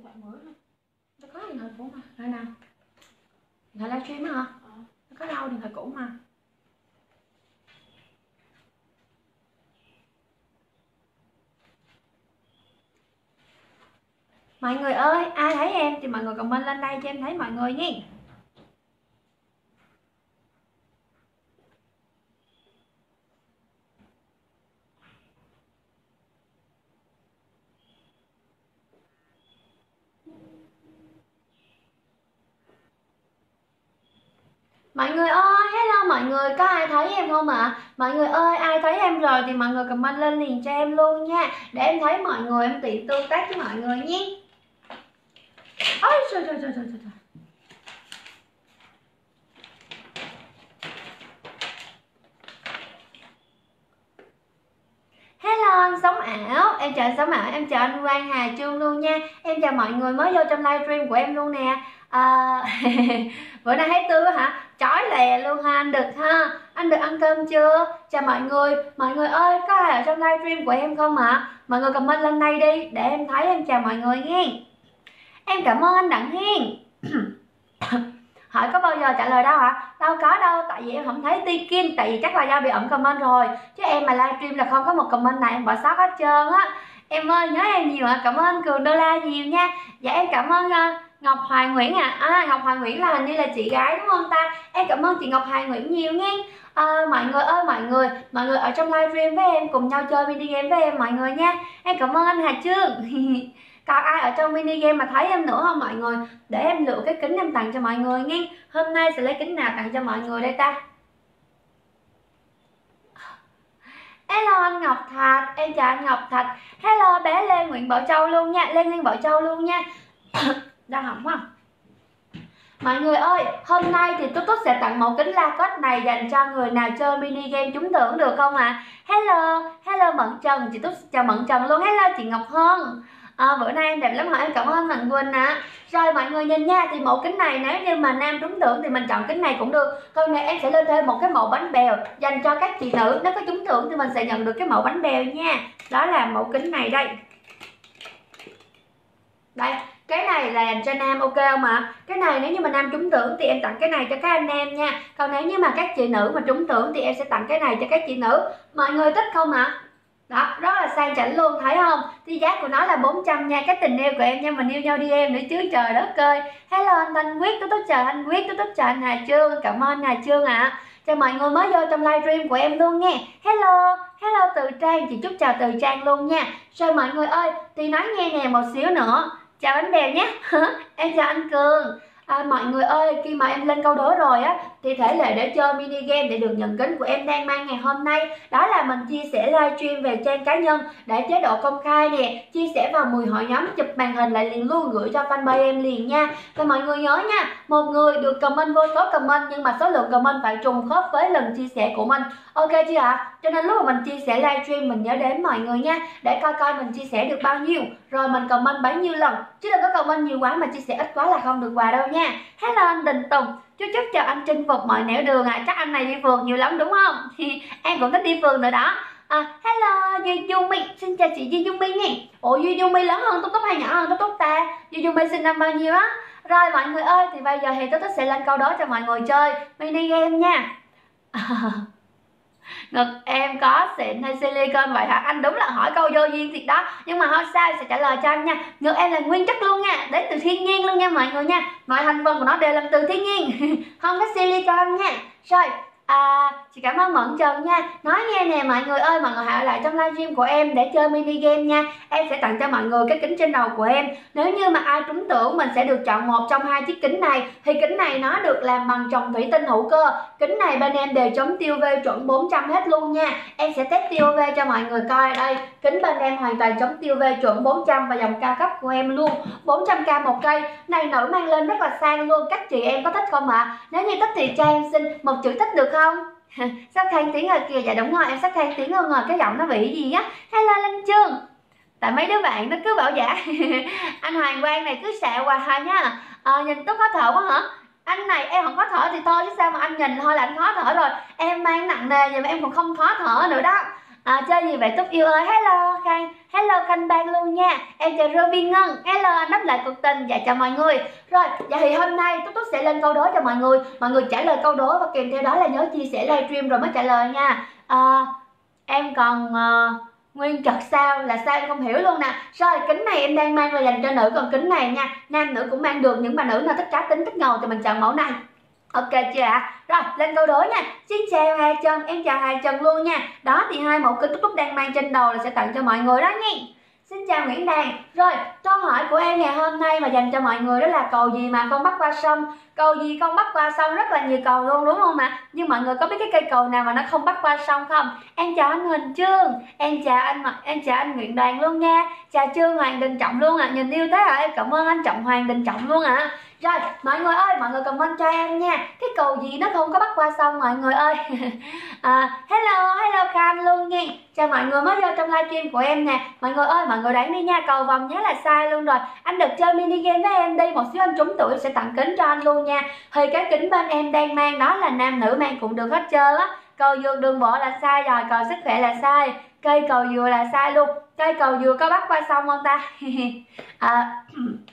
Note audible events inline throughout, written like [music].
điện thoại mới không nó có điện thoại cũ mà. Ngày nào. Điện thoại livestream hả? Ờ. Nó có đâu điện thoại cũ mà. Mọi người ơi ai thấy em thì mọi người comment lên đây cho em thấy mọi người nha Mọi người ơi, hello mọi người, có ai thấy em không ạ? À? Mọi người ơi, ai thấy em rồi thì mọi người comment lên liền cho em luôn nha Để em thấy mọi người, em tiện tương tác với mọi người nhé Ôi trời trời trời trời trời Hello anh Sống Ảo, em chào anh Sống Ảo, em chào anh Quang Hà Trương luôn nha Em chào mọi người mới vô trong livestream của em luôn nè à, [laughs] Bữa nay thấy tươi hả? Chói lè luôn ha, anh được ha Anh được ăn cơm chưa? Chào mọi người Mọi người ơi, có ai ở trong livestream của em không ạ? À? Mọi người comment lên đây đi Để em thấy em chào mọi người nghe Em cảm ơn anh Đặng Hiên [coughs] hỏi có bao giờ trả lời đâu hả đâu có đâu tại vì em không thấy ti kim tại vì chắc là do bị ẩn comment rồi chứ em mà livestream là không có một comment này em bỏ sót hết trơn á em ơi nhớ em nhiều ạ à. cảm ơn anh cường đô la nhiều nha dạ em cảm ơn uh, ngọc hoài nguyễn à. à ngọc hoài nguyễn là hình như là chị gái đúng không ta? Em cảm ơn chị ngọc hoài nguyễn nhiều nha à, mọi người ơi mọi người mọi người ở trong livestream với em cùng nhau chơi mini game với em mọi người nha. Em cảm ơn anh hà trương. [laughs] Còn ai ở trong mini game mà thấy em nữa không mọi người? Để em lựa cái kính em tặng cho mọi người nha. hôm nay sẽ lấy kính nào tặng cho mọi người đây ta? Hello anh Ngọc Thạch, em chào anh Ngọc Thạch. Hello bé Lê Nguyễn Bảo Châu luôn nha, Lê Nguyễn Bảo Châu luôn nha. [coughs] Đang hỏng không? Mọi người ơi, hôm nay thì Tút Tút sẽ tặng mẫu kính Lacoste này dành cho người nào chơi mini game trúng thưởng được không ạ? À? Hello, hello Mận Trần, chị Tút chào Mận Trần luôn, hello chị Ngọc Hân à, bữa nay em đẹp lắm hả em cảm ơn Mạnh Quỳnh ạ à. rồi mọi người nhìn nha thì mẫu kính này nếu như mà nam trúng thưởng thì mình chọn kính này cũng được còn này em sẽ lên thêm một cái mẫu bánh bèo dành cho các chị nữ nếu có trúng thưởng thì mình sẽ nhận được cái mẫu bánh bèo nha đó là mẫu kính này đây đây cái này là dành cho nam ok không ạ? Cái này nếu như mà nam trúng thưởng thì em tặng cái này cho các anh em nha. Còn nếu như mà các chị nữ mà trúng thưởng thì em sẽ tặng cái này cho các chị nữ. Mọi người thích không ạ? Đó, rất là sang chảnh luôn, thấy không? Thì giá của nó là 400 nha, cái tình yêu của em nha mình yêu nhau đi em nữa chứ, trời đất ơi. Hello anh thanh quyết tôi tốt chờ anh quyết tôi tốt chờ anh hà trương, cảm ơn hà trương ạ. À. chào mọi người mới vô trong livestream của em luôn nha hello hello từ trang, chị chúc chào từ trang luôn nha. Rồi mọi người ơi thì nói nghe nè một xíu nữa chào bánh bèo nhé. [laughs] Em chào anh cường. À, mọi người ơi, khi mà em lên câu đố rồi á thì thể lệ để chơi mini game để được nhận kính của em đang mang ngày hôm nay đó là mình chia sẻ livestream về trang cá nhân để chế độ công khai nè, chia sẻ vào 10 hội nhóm chụp màn hình lại liền luôn gửi cho fanpage em liền nha. Và mọi người nhớ nha, một người được comment vô số comment nhưng mà số lượng comment phải trùng khớp với lần chia sẻ của mình. Ok chưa ạ? À? Cho nên lúc mà mình chia sẻ livestream mình nhớ đến mọi người nha để coi coi mình chia sẻ được bao nhiêu rồi mình comment bấy nhiêu lần chứ đừng có comment nhiều quá mà chia sẻ ít quá là không được quà đâu nha hello anh đình tùng chú chúc chào anh chinh phục mọi nẻo đường à? Chắc anh này đi phường nhiều lắm đúng không? Thì [laughs] em cũng thích đi phường nữa đó. À, hello duy dung mi. Xin chào chị duy dung mi nha ủa duy dung mi lớn hơn tôi tốt hay nhỏ hơn tôi tốt ta? Duy dung mi sinh năm bao nhiêu á? Rồi mọi người ơi thì bây giờ thì tôi sẽ lên câu đó cho mọi người chơi mini game nha. [laughs] ngực em có xịn hay silicon vậy hả? Anh đúng là hỏi câu vô duyên thiệt đó. Nhưng mà hỏi sao sẽ trả lời cho anh nha. Ngực em là nguyên chất luôn nha. Đến từ thiên nhiên luôn nha mọi người nha. Mọi thành phần của nó đều làm từ thiên nhiên. [laughs] Không có silicon nha. Rồi À, chị cảm ơn Mẫn Trần nha. Nói nghe nè mọi người ơi Mọi người hãy lại trong livestream của em để chơi mini game nha. Em sẽ tặng cho mọi người cái kính trên đầu của em. Nếu như mà ai trúng tưởng mình sẽ được chọn một trong hai chiếc kính này. Thì kính này nó được làm bằng trồng thủy tinh hữu cơ. Kính này bên em đều chống tiêu v chuẩn 400 hết luôn nha. Em sẽ test tiêu v cho mọi người coi đây. Kính bên em hoàn toàn chống tiêu v chuẩn 400 và dòng cao cấp của em luôn. 400k một cây. Này nổi mang lên rất là sang luôn. Các chị em có thích không ạ? À? Nếu như thích thì cho em xin một chữ thích được không? [laughs] sắp than tiếng rồi kìa. Dạ đúng rồi em sắp than tiếng rồi. Cái giọng nó bị gì á? Hello linh trương. Tại mấy đứa bạn nó cứ bảo dạ, giả [laughs] anh hoàng quang này cứ sẹo hoài hà nha. À, nhìn tốt khó thở quá hả? Anh này em không khó thở thì thôi chứ sao mà anh nhìn thôi là anh khó thở rồi. Em mang nặng nề vậy mà em còn không khó thở nữa đó à, chơi gì vậy? Túc yêu ơi. Hello khang. Hello khanh bang luôn nha. Em chào Robin Ngân. Hello anh đáp lại cuộc tình. Và chào mọi người. Rồi dạ thì hôm nay túc túc sẽ lên câu đố cho mọi người. Mọi người trả lời câu đố và kèm theo đó là nhớ chia sẻ livestream rồi mới trả lời nha. À, em còn à, nguyên trật sao là sao em không hiểu luôn nè. Rồi kính này em đang mang là dành cho nữ còn kính này nha. Nam nữ cũng mang được những bà nữ nào thích cá tính thích ngầu thì mình chọn mẫu này. Ok chưa ạ? Rồi, lên câu đố nha. Xin chào Hà Trần, em chào Hà Trần luôn nha. Đó thì hai mẫu kính túc đang mang trên đầu là sẽ tặng cho mọi người đó nha. Xin chào Nguyễn Đàn. Rồi, câu hỏi của em ngày hôm nay mà dành cho mọi người đó là cầu gì mà con bắt qua sông? Cầu gì con bắt qua sông rất là nhiều cầu luôn đúng không ạ? Nhưng mọi người có biết cái cây cầu nào mà nó không bắt qua sông không? Em chào anh Huỳnh Trương, em chào anh em chào anh Nguyễn Đoàn luôn nha. Chào Trương Hoàng Đình Trọng luôn ạ. À. Nhìn yêu thế hả? Em cảm ơn anh Trọng Hoàng Đình Trọng luôn ạ. À. Rồi, mọi người ơi, mọi người comment cho em nha Cái cầu gì nó không có bắt qua sông mọi người ơi [laughs] à, Hello, hello khan luôn nha Chào mọi người mới vô trong livestream của em nè Mọi người ơi, mọi người đoán đi nha Cầu vòng nhớ là sai luôn rồi Anh được chơi mini game với em đi Một xíu anh trúng tuổi sẽ tặng kính cho anh luôn nha thì cái kính bên em đang mang đó là nam nữ mang cũng được hết trơn á. Cầu dừa đường bộ là sai rồi Cầu sức khỏe là sai. Cây cầu dừa là sai luôn. Cây cầu dừa có bắt qua sông không ta? [laughs] À,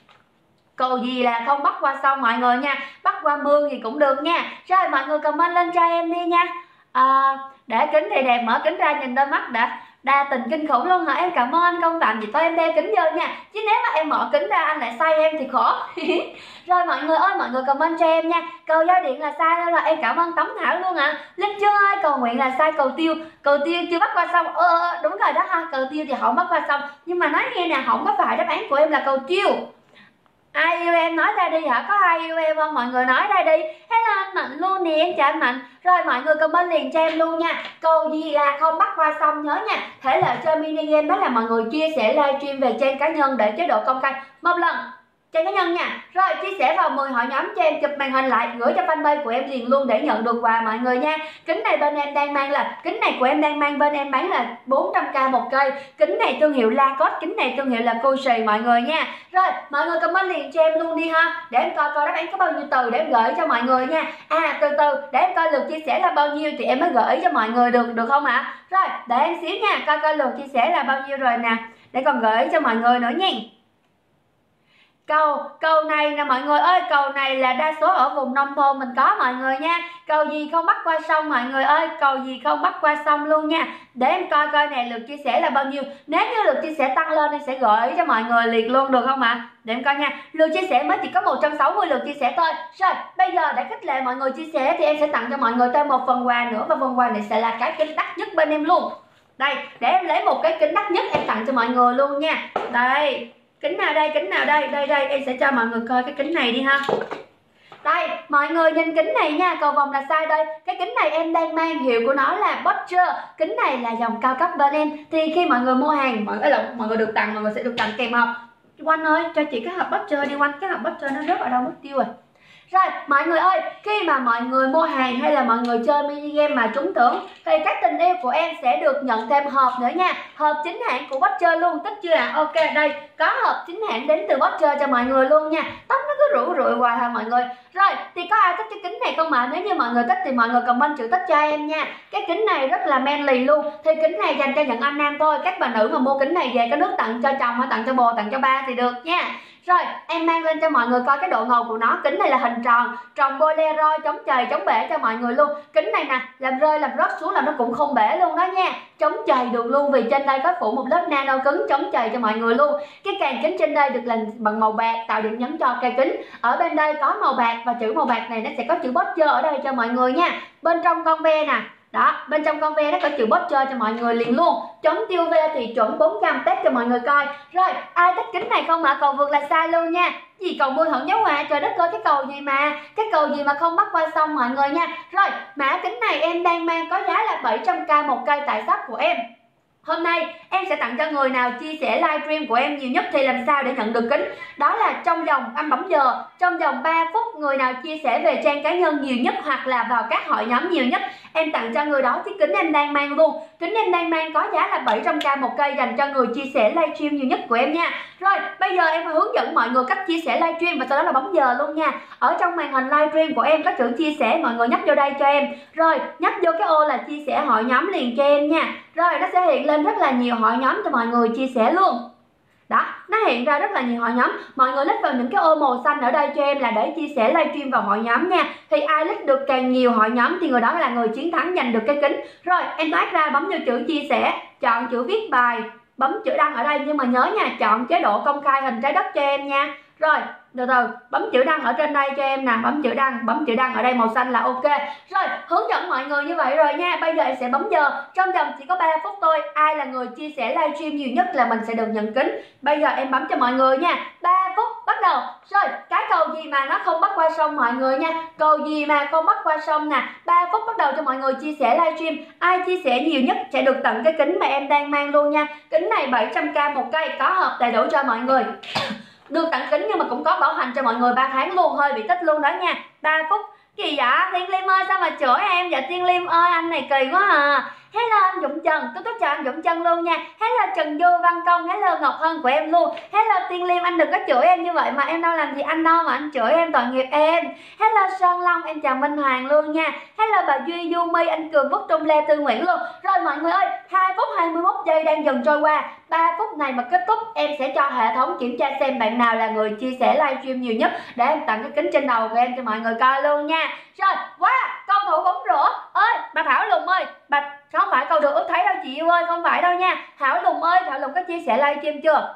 [clears throat] cầu gì là không bắt qua sông mọi người nha. Bắt qua mương thì cũng được nha. Rồi mọi người comment lên cho em đi nha. À, để kính thì đẹp mở kính ra nhìn đôi mắt đã đa tình kinh khủng luôn hả? Em cảm ơn anh công tạm thì thôi em đeo kính vô nha. Chứ nếu mà em mở kính ra, anh lại sai em thì khó. [laughs] Rồi mọi người ơi, mọi người comment cho em nha. Cầu giao điện là sai đâu là em cảm ơn tống thảo luôn ạ? À. linh chương ơi, cầu nguyện là sai, cầu tiêu cầu tiêu chưa bắt qua sông ờ, ờ, ờ đúng rồi đó ha, cầu tiêu thì không bắt qua sông nhưng mà nói nghe nè, không có phải đáp án của em là cầu tiêu ai yêu em nói ra đi hả? Có ai yêu em không? Mọi người nói ra đi. Hello anh mạnh luôn nè, em chào anh mạnh. Rồi mọi người comment liền cho em luôn nha. Câu gì là không bắt qua xong nhớ nha. Thể lệ chơi mini game đó là mọi người chia sẻ livestream về trang cá nhân để chế độ công khai. Một lần. Chào cá nhân nha. Rồi, chia sẻ vào 10 hội nhóm cho em chụp màn hình lại, gửi cho fanpage của em liền luôn để nhận được quà mọi người nha. Kính này bên em đang mang là, kính này của em đang mang bên em bán là 400k một cây. Kính này thương hiệu Lacoste, kính này thương hiệu là Coachy mọi người nha. Rồi, mọi người comment liền cho em luôn đi ha. Để em coi coi đáp án có bao nhiêu từ để em gửi cho mọi người nha. À từ từ, để em coi lượt chia sẻ là bao nhiêu thì em mới gửi cho mọi người được được không ạ? À? rồi, để em xíu nha, coi coi lượt chia sẻ là bao nhiêu rồi nè. Để còn gửi cho mọi người nữa nha cầu cầu này nè, mọi người ơi cầu này là đa số ở vùng nông thôn mình có, mọi người nha. Cầu gì không bắt qua sông, mọi người ơi cầu gì không bắt qua sông luôn nha. Để em coi coi nè, lượt chia sẻ là bao nhiêu. Nếu như lượt chia sẻ tăng lên em sẽ gửi cho mọi người liệt luôn được không ạ? À? để em coi nha, lượt chia sẻ mới chỉ có 160 lượt chia sẻ thôi. Rồi, bây giờ để khích lệ mọi người chia sẻ thì em sẽ tặng cho mọi người thêm một phần quà nữa và phần quà này sẽ là cái kính đắt nhất bên em luôn. Đây, để em lấy một cái kính đắt nhất em tặng cho mọi người luôn nha. Đây kính nào đây, kính nào đây? Đây đây, em sẽ cho mọi người coi cái kính này đi ha. Đây, mọi người nhìn kính này nha, cầu vòng là sai đây. Cái kính này em đang mang hiệu của nó là Butcher. Kính này là dòng cao cấp bên em thì khi mọi người mua hàng, mọi người là, mọi người được tặng, mọi người sẽ được tặng kèm hộp. Quanh ơi, cho chị cái hộp Butcher đi Quanh cái hộp Butcher nó rớt ở đâu mất tiêu rồi? Rồi, mọi người ơi, khi mà mọi người mua hàng hay là mọi người chơi mini game mà trúng thưởng, thì các tình yêu của em sẽ được nhận thêm hộp nữa nha. Hộp chính hãng của Watcher luôn tích chưa ạ? À? ok, đây, có hộp chính hãng đến từ Watcher cho mọi người luôn nha. Tóc nó cứ rủ rượi hoài hả mọi người? Rồi, thì có ai thích cái kính này không ạ? Nếu như mọi người thích thì mọi người comment chữ thích cho em nha. Cái kính này rất là manly luôn, thì kính này dành cho những anh nam thôi. Các bà nữ mà mua kính này về có nước tặng cho chồng hay tặng cho bồ, tặng cho ba thì được nha rồi, em mang lên cho mọi người coi cái độ ngầu của nó. Kính này là hình tròn, tròn bolero chống trời, chống bể cho mọi người luôn. Kính này nè, làm rơi, làm rớt xuống là nó cũng không bể luôn đó nha. Chống trời được luôn vì trên đây có phủ một lớp nano cứng chống trời cho mọi người luôn. Cái càng kính trên đây được làm bằng màu bạc tạo điểm nhấn cho cây kính. Ở bên đây có màu bạc và chữ màu bạc này nó sẽ có chữ Botter ở đây cho mọi người nha. Bên trong con ve nè đó, bên trong con ve nó có chữ bóp chơi cho mọi người liền luôn. Chống tiêu ve thì chuẩn 400 test cho mọi người coi. Rồi, ai thích kính này không ạ? Cầu vượt là sai luôn nha. Gì cầu mưa hận giáo hòa trời đất ơi, cái cầu gì mà? Cái cầu gì mà không bắt qua sông mọi người nha. Rồi, mã kính này em đang mang có giá là 700k một cây tại shop của em. Hôm nay, em sẽ tặng cho người nào chia sẻ livestream của em nhiều nhất thì làm sao để nhận được kính? Đó là trong vòng âm bấm giờ, Trong vòng 3 phút người nào chia sẻ về trang cá nhân nhiều nhất Hoặc là vào các hội nhóm nhiều nhất, Em tặng cho người đó chiếc kính em đang mang luôn. Kính em đang mang có giá là 700k một cây dành cho người chia sẻ livestream nhiều nhất của em nha. Rồi, bây giờ em hướng dẫn mọi người cách chia sẻ livestream và sau đó là bấm giờ luôn nha. Ở trong màn hình livestream của em có chữ chia sẻ, mọi người nhấp vô đây cho em. Rồi, nhấp vô cái ô là chia sẻ hội nhóm liền cho em nha. Rồi, nó sẽ hiện lên rất là nhiều hội nhóm cho mọi người chia sẻ luôn. Đó, nó hiện ra rất là nhiều hội nhóm. Mọi người lít vào những cái ô màu xanh ở đây cho em là để chia sẻ livestream vào hội nhóm nha. Thì ai lít được càng nhiều hội nhóm thì người đó là người chiến thắng giành được cái kính. Rồi, em thoát ra, bấm vào chữ chia sẻ, chọn chữ viết bài, bấm chữ đăng ở đây. Nhưng mà nhớ nha, chọn chế độ công khai hình trái đất cho em nha. Rồi từ từ bấm chữ đăng ở trên đây cho em nè. Bấm chữ đăng, bấm chữ đăng ở đây màu xanh là ok. Rồi, hướng dẫn mọi người như vậy rồi nha. Bây giờ em sẽ bấm giờ trong vòng chỉ có 3 phút thôi. Ai là người chia sẻ livestream nhiều nhất là mình sẽ được nhận kính. Bây giờ em bấm cho mọi người nha. 3 phút, bắt đầu. Rồi, cái cầu gì mà nó không bắt qua sông mọi người nha? Cầu gì mà không bắt qua sông nè? 3 phút bắt đầu cho mọi người chia sẻ livestream ai chia sẻ nhiều nhất sẽ được tặng cái kính mà em đang mang luôn nha. Kính này 700k một cây, có hộp đầy đủ cho mọi người được tặng kính nhưng mà cũng có bảo hành cho mọi người 3 tháng luôn. Hơi bị tích luôn đó nha. Ba phút. Kỳ dạ thiên liêm ơi, sao mà chửi em? Dạ thiên liêm ơi, anh này kỳ quá à. Hello anh Dũng Trần, tôi tốt chào anh Dũng Trần luôn nha. Hello Trần Du Văn Công, hello Ngọc Hân của em luôn. Hello Tiên Liêm, anh đừng có chửi em như vậy mà em đâu làm gì anh đâu mà anh chửi em tội nghiệp em. Hello Sơn Long, em chào Minh Hoàng luôn nha. Hello bà Duy Du My, anh Cường Quốc Trung Lê Tư Nguyễn luôn. Rồi mọi người ơi, 2 phút 21 giây đang dần trôi qua. 3 phút này mà kết thúc em sẽ cho hệ thống kiểm tra xem bạn nào là người chia sẻ livestream nhiều nhất để em tặng cái kính trên đầu của em cho mọi người coi luôn nha. Rồi qua. wow, cầu thủ bóng rổ. Ơi, bà Thảo Lùng ơi, bà, không phải cầu được ước thấy đâu, chị yêu ơi, không phải đâu nha. Thảo Lùng ơi, Thảo Lùng có chia sẻ livestream chưa?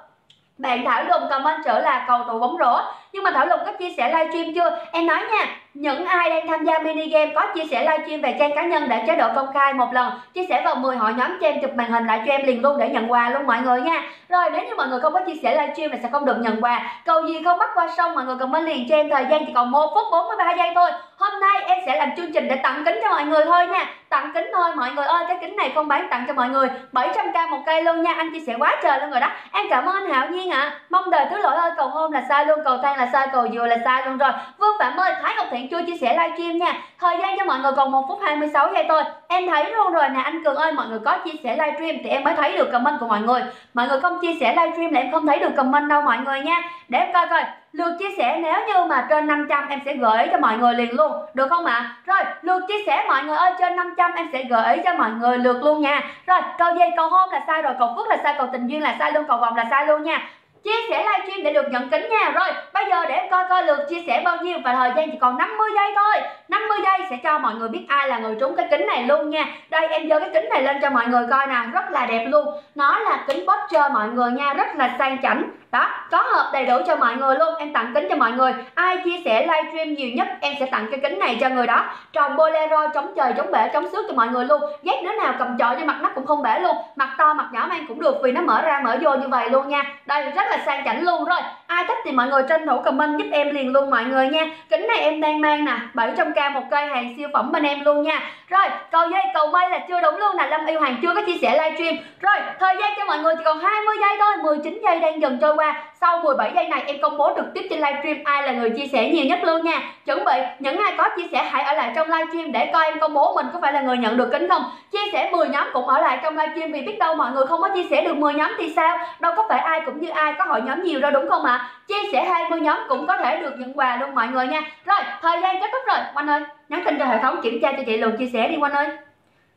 Bạn Thảo Lùng comment trở là cầu thủ bóng rổ. Nhưng mà Thảo Lùng có chia sẻ livestream chưa? Em nói nha những ai đang tham gia mini game có chia sẻ livestream về trang cá nhân để chế độ công khai một lần, chia sẻ vào 10 hội nhóm cho em chụp màn hình lại cho em liền luôn để nhận quà luôn mọi người nha. Rồi, nếu như mọi người không có chia sẻ livestream thì sẽ không được nhận quà. Cầu gì không bắt qua sông, mọi người comment liền cho em thời gian chỉ còn 1 phút 43 giây thôi. Hôm nay em sẽ làm chương trình để tặng kính cho mọi người thôi nha tặng kính thôi. Mọi người ơi, cái kính này không bán tặng cho mọi người. 700k một cây luôn nha. Anh chia sẻ quá trời luôn rồi đó. Em cảm ơn Hảo Nhiên ạ. À. mong đời thứ lỗi ơi, cầu hôn là sai luôn, cầu thang là sai, cầu dừa là sai luôn rồi. Vương Phạm ơi, Thái Ngọc Thiện chưa chia sẻ livestream nha. Thời gian cho mọi người còn 1 phút 26 giây thôi. Em thấy luôn rồi nè, anh Cường ơi, mọi người có chia sẻ livestream thì em mới thấy được comment của mọi người. Mọi người không chia sẻ livestream là em không thấy được comment đâu mọi người nha. Để em coi coi lượt chia sẻ nếu như mà trên 500 em sẽ gửi cho mọi người liền luôn. Được không ạ? À? rồi, lượt chia sẻ mọi người ơi, trên 500 em sẽ gửi cho mọi người lượt luôn nha. Rồi cầu dây cầu hôn là sai rồi cầu phước là sai cầu tình duyên là sai luôn cầu vòng là sai luôn nha. Chia sẻ livestream để được nhận kính nha. Rồi, bây giờ để em coi coi lượt chia sẻ bao nhiêu và thời gian chỉ còn 50 giây thôi. 50 giây sẽ cho mọi người biết ai là người trúng cái kính này luôn nha. Đây, em giơ cái kính này lên cho mọi người coi nè, rất là đẹp luôn. Nó là kính Porsche mọi người nha, rất là sang chảnh đó, có hộp đầy đủ cho mọi người luôn, em tặng kính cho mọi người. Ai chia sẻ livestream nhiều nhất, em sẽ tặng cái kính này cho người đó. Tròn bolero, chống trời, chống bể, chống xước cho mọi người luôn. Ghét đứa nào cầm chọi cho mặt nắp cũng không bể luôn. Mặt to, mặt nhỏ mang cũng được vì nó mở ra, mở vô như vậy luôn nha. Đây, rất là sang chảnh luôn rồi ai thích thì mọi người tranh thủ comment giúp em liền luôn mọi người nha. Kính này em đang mang nè 700k một cây hàng siêu phẩm bên em luôn nha. Rồi, cầu dây, cầu mây là chưa đúng luôn nè, lâm yêu hoàng chưa có chia sẻ livestream. Rồi, thời gian cho mọi người chỉ còn 20 giây thôi 19 giây đang dần trôi qua sau 17 giây này em công bố trực tiếp trên livestream ai là người chia sẻ nhiều nhất luôn nha. Chuẩn bị những ai có chia sẻ hãy ở lại trong livestream để coi em công bố mình có phải là người nhận được kính không. Chia sẻ 10 nhóm cũng ở lại trong livestream vì biết đâu mọi người không có chia sẻ được 10 nhóm thì sao? Đâu có phải ai cũng như ai có hội nhóm nhiều đâu đúng không ạ? À? chia sẻ 20 nhóm cũng có thể được nhận quà luôn mọi người nha. Rồi thời gian kết thúc rồi. Quanh ơi nhắn tin cho hệ thống kiểm tra cho chị lượt chia sẻ đi Quanh ơi.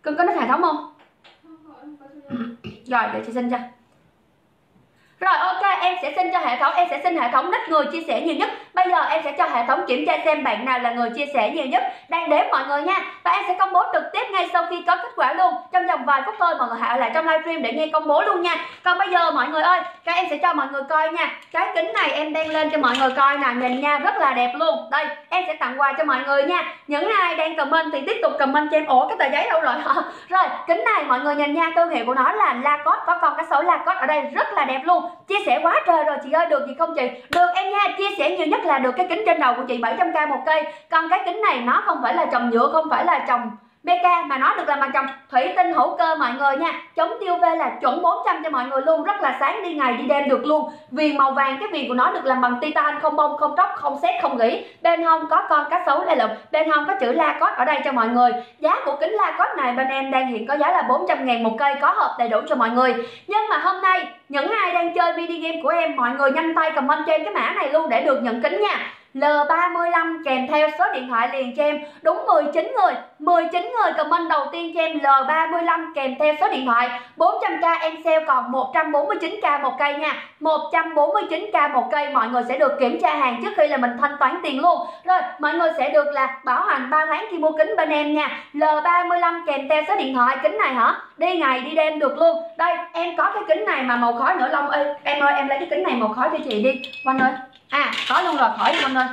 Cưng có nói hệ thống không? Rồi để chị xin cho rồi, ok, em sẽ xin cho hệ thống, em sẽ xin hệ thống nít người chia sẻ nhiều nhất. Bây giờ em sẽ cho hệ thống kiểm tra xem bạn nào là người chia sẻ nhiều nhất. Đang đếm mọi người nha. Và em sẽ công bố trực tiếp ngay sau khi có kết quả luôn. Trong vòng vài phút thôi, mọi người hãy lại trong livestream để nghe công bố luôn nha. Còn bây giờ, mọi người ơi, các em sẽ cho mọi người coi nha. Cái kính này em đang lên cho mọi người coi nè. Nhìn nha, rất là đẹp luôn. Đây, em sẽ tặng quà cho mọi người nha. Những ai đang comment thì tiếp tục comment cho em. Ủa, cái tờ giấy đâu rồi? [laughs] Rồi, kính này mọi người nhìn nha. Thương hiệu của nó là Lacoste. Có con cá sấu Lacoste ở đây, rất là đẹp luôn chia sẻ quá trời rồi, chị ơi, được gì không chị? Được, em nha, chia sẻ nhiều nhất là được cái kính trên đầu của chị 700k một cây. Còn cái kính này nó không phải là trồng nhựa, không phải là trồng BK mà nó được làm bằng chồng. Thủy tinh hữu cơ mọi người nha. Chống tiêu UV là chuẩn 400 cho mọi người luôn. Rất là sáng đi ngày đi đêm được luôn. Viền màu vàng, cái viền của nó được làm bằng titan, không bông, không tróc, không xét không gỉ. Bên hông có con cá sấu đây lục bên hông có chữ la cốt ở đây cho mọi người. Giá của kính la cốt này, bên em đang hiện có giá là 400 ngàn một cây, có hộp đầy đủ cho mọi người. Nhưng mà hôm nay, những ai đang chơi mini game của em, mọi người nhanh tay comment cho em cái mã này luôn để được nhận kính nha. L35 kèm theo số điện thoại liền cho em. Đúng 19 người 19 người comment đầu tiên cho em. L35 kèm theo số điện thoại. 400k em sale còn 149k một cây nha. 149k một cây. Mọi người sẽ được kiểm tra hàng trước khi là mình thanh toán tiền luôn. Rồi, mọi người sẽ được là bảo hành 3 tháng khi mua kính bên em nha. L35 kèm theo số điện thoại. Kính này hả? Đi ngày đi đêm được luôn. Đây, em có cái kính này mà màu khói nữa. Long ơi, em ơi, em lấy cái kính này màu khói cho chị đi. Quanh ơi à có luôn rồi khỏi Vân ơi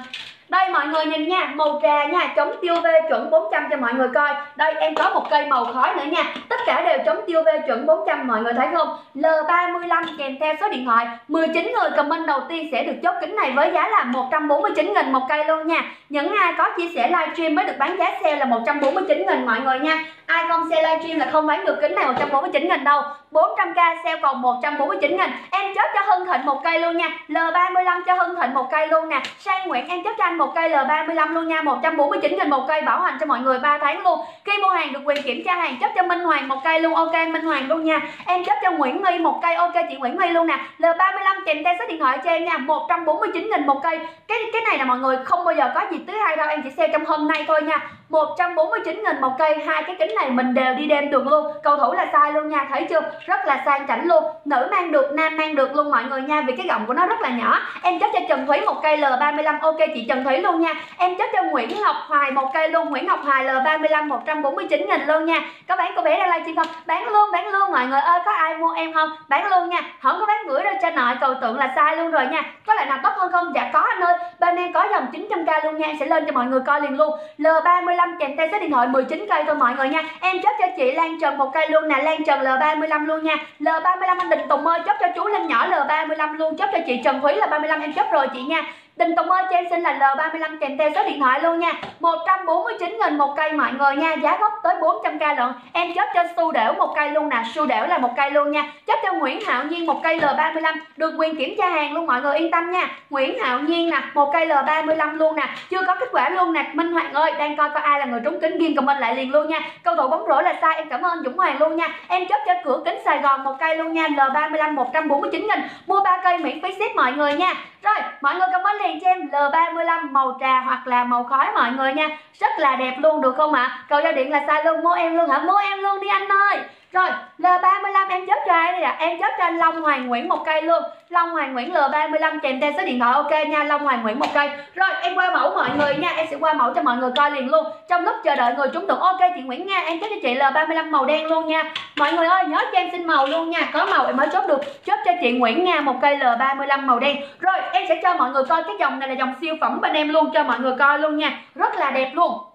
đây, mọi người nhìn nha, màu trà nha, chống tiêu v chuẩn 400 cho mọi người coi. Đây, em có một cây màu khói nữa nha. Tất cả đều chống tiêu v chuẩn 400 mọi người thấy không? L35 kèm theo số điện thoại. 19 người comment đầu tiên sẽ được chốt kính này với giá là 149 nghìn một cây luôn nha. Những ai có chia sẻ livestream mới được bán giá sale là 149 nghìn, mọi người nha. Ai không share livestream là không bán được kính này 149 nghìn đâu. 400k sale còn 149 nghìn. Em chốt cho Hưng Thịnh một cây luôn nha. L35 cho Hưng Thịnh một cây luôn nè. Sang Nguyễn, em chốt cho anh một cây L35 luôn nha. 149 nghìn một cây, bảo hành cho mọi người 3 tháng luôn. Khi mua hàng được quyền kiểm tra hàng, chốt cho Minh Hoàng một cây luôn. Ok, Minh Hoàng luôn nha. Em chốt cho Nguyễn Nghi một cây, ok chị Nguyễn Nghi luôn nè. L35 kèm theo số điện thoại cho em nha. 149 nghìn một cây. Cái cái này là mọi người không bao giờ có gì thứ hai đâu. Em chỉ sale trong hôm nay thôi nha. 149 nghìn một cây, hai cái kính này mình đều đi đêm được luôn. Cầu thủ là sai luôn nha, thấy chưa? Rất là sang chảnh luôn. Nữ mang được, nam mang được luôn mọi người nha, vì cái gọng của nó rất là nhỏ. Em chất cho Trần Thúy một cây L35 ok chị Trần Thúy luôn nha. Em chất cho Nguyễn Ngọc Hoài một cây luôn, Nguyễn Ngọc Hoài L35 149 nghìn luôn nha. Có bán cô bé đang livestream không? Bán luôn bán luôn, mọi người ơi, có ai mua em không? Bán luôn nha, không có bán gửi đâu cho nội, cầu tượng là sai luôn rồi nha. Có lại nào tốt hơn không? Dạ có anh ơi, bên em có dòng 900k luôn nha, em sẽ lên cho mọi người coi liền luôn. L35 kèm theo số điện thoại 19 cây thôi mọi người nha. Em chốt cho chị Lan Trần một cây luôn nè, Lan Trần L35 luôn nha. L35 anh Đình Tùng ơi, chốt cho chú Lan nhỏ L35 luôn, chốt cho chị Trần Thúy là 35 em chốt rồi chị nha. Tình Tùng ơi, cho em xin là L35 kèm theo số điện thoại luôn nha. 149 nghìn một cây mọi người nha. Giá gốc tới 400k lận. Em chốt cho su đẻo một cây luôn nè. Su đẻo là một cây luôn nha. Chốt cho Nguyễn Hạo Nhiên một cây L35. Được quyền kiểm tra hàng luôn mọi người, yên tâm nha. Nguyễn Hạo Nhiên nè, một cây L35 luôn nè. Chưa có kết quả luôn nè. Minh Hoàng ơi, đang coi có ai là người trúng kính ghiêng comment lại liền luôn nha. Cầu thủ bóng rổ là sai, em cảm ơn Dũng Hoàng luôn nha. Em chốt cho cửa kính Sài Gòn một cây luôn nha. L35 149 nghìn. Mua ba cây miễn phí ship mọi người nha. Rồi, mọi người comment liền cho em L35 màu trà hoặc là màu khói mọi người nha Rất là đẹp luôn được không ạ? À? Cầu giao điện là sai luôn, mua em luôn hả? Mua em luôn đi anh ơi rồi, L35 em chốt cho ai đây ạ? Em chốt cho anh Long Hoàng Nguyễn một cây luôn. Long Hoàng Nguyễn L35 kèm theo số điện thoại ok nha, Long Hoàng Nguyễn một cây. Rồi, em qua mẫu mọi người nha, em sẽ qua mẫu cho mọi người coi liền luôn. Trong lúc chờ đợi người trúng được ok chị Nguyễn nha, em chốt cho chị L35 màu đen luôn nha. Mọi người ơi, nhớ cho em xin màu luôn nha, có màu em mới chốt được. Chốt cho chị Nguyễn nha, một cây L35 màu đen. Rồi, em sẽ cho mọi người coi cái dòng này là dòng siêu phẩm bên em luôn cho mọi người coi luôn nha. Rất là đẹp luôn.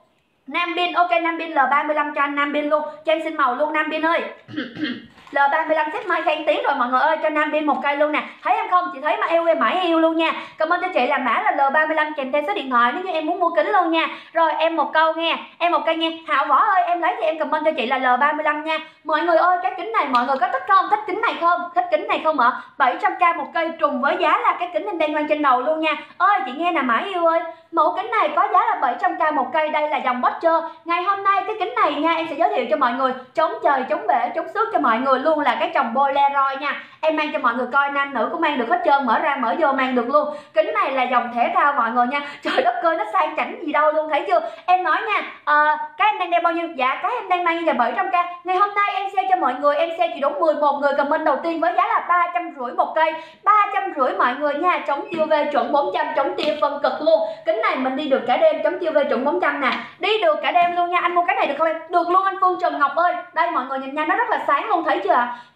Nam pin, ok Nam pin L35 cho anh Nam pin luôn. Cho em xin màu luôn Nam pin ơi. [coughs] L35 xếp mai khen tiếng rồi mọi người ơi cho Nam đi một cây luôn nè. Thấy em không? Chị thấy mà yêu em mãi yêu luôn nha. Comment cho chị là mã là L35 kèm theo số điện thoại nếu như em muốn mua kính luôn nha. Rồi em một câu nghe Em một cây nghe. Hạo Võ ơi em lấy thì em comment cho chị là L35 nha. Mọi người ơi cái kính này mọi người có thích không? Thích kính này không? Thích kính này không ạ? 700k một cây trùng với giá là cái kính em đang mang trên đầu luôn nha. Ơi chị nghe nè mãi yêu ơi. Mẫu kính này có giá là 700k một cây Đây là dòng Butcher Ngày hôm nay cái kính này nha em sẽ giới thiệu cho mọi người. Chống trời, chống bể, chống xước cho mọi người luôn là cái chồng Polaroid nha. Em mang cho mọi người coi nam nữ cũng mang được hết trơn Mở ra mở vô mang được luôn. Kính này là dòng thể thao mọi người nha. Trời đất ơi nó sang chảnh gì đâu luôn thấy chưa? Em nói nha à, Cái em đang đeo bao nhiêu? Dạ cái em đang mang như là 700k Ngày hôm nay em sale cho mọi người Em sale chỉ đúng 11 người comment đầu tiên với giá là ba trăm rưỡi một cây. Ba trăm rưỡi mọi người nha Chống tiêu UV chuẩn 400 chống tia phân cực luôn. Kính này mình đi được cả đêm chống tiêu UV chuẩn 400 nè. Đi được cả đêm luôn nha Anh mua cái này được không em? Được luôn anh Phương Trần Ngọc ơi. Đây mọi người nhìn nha nó rất là sáng luôn thấy chưa?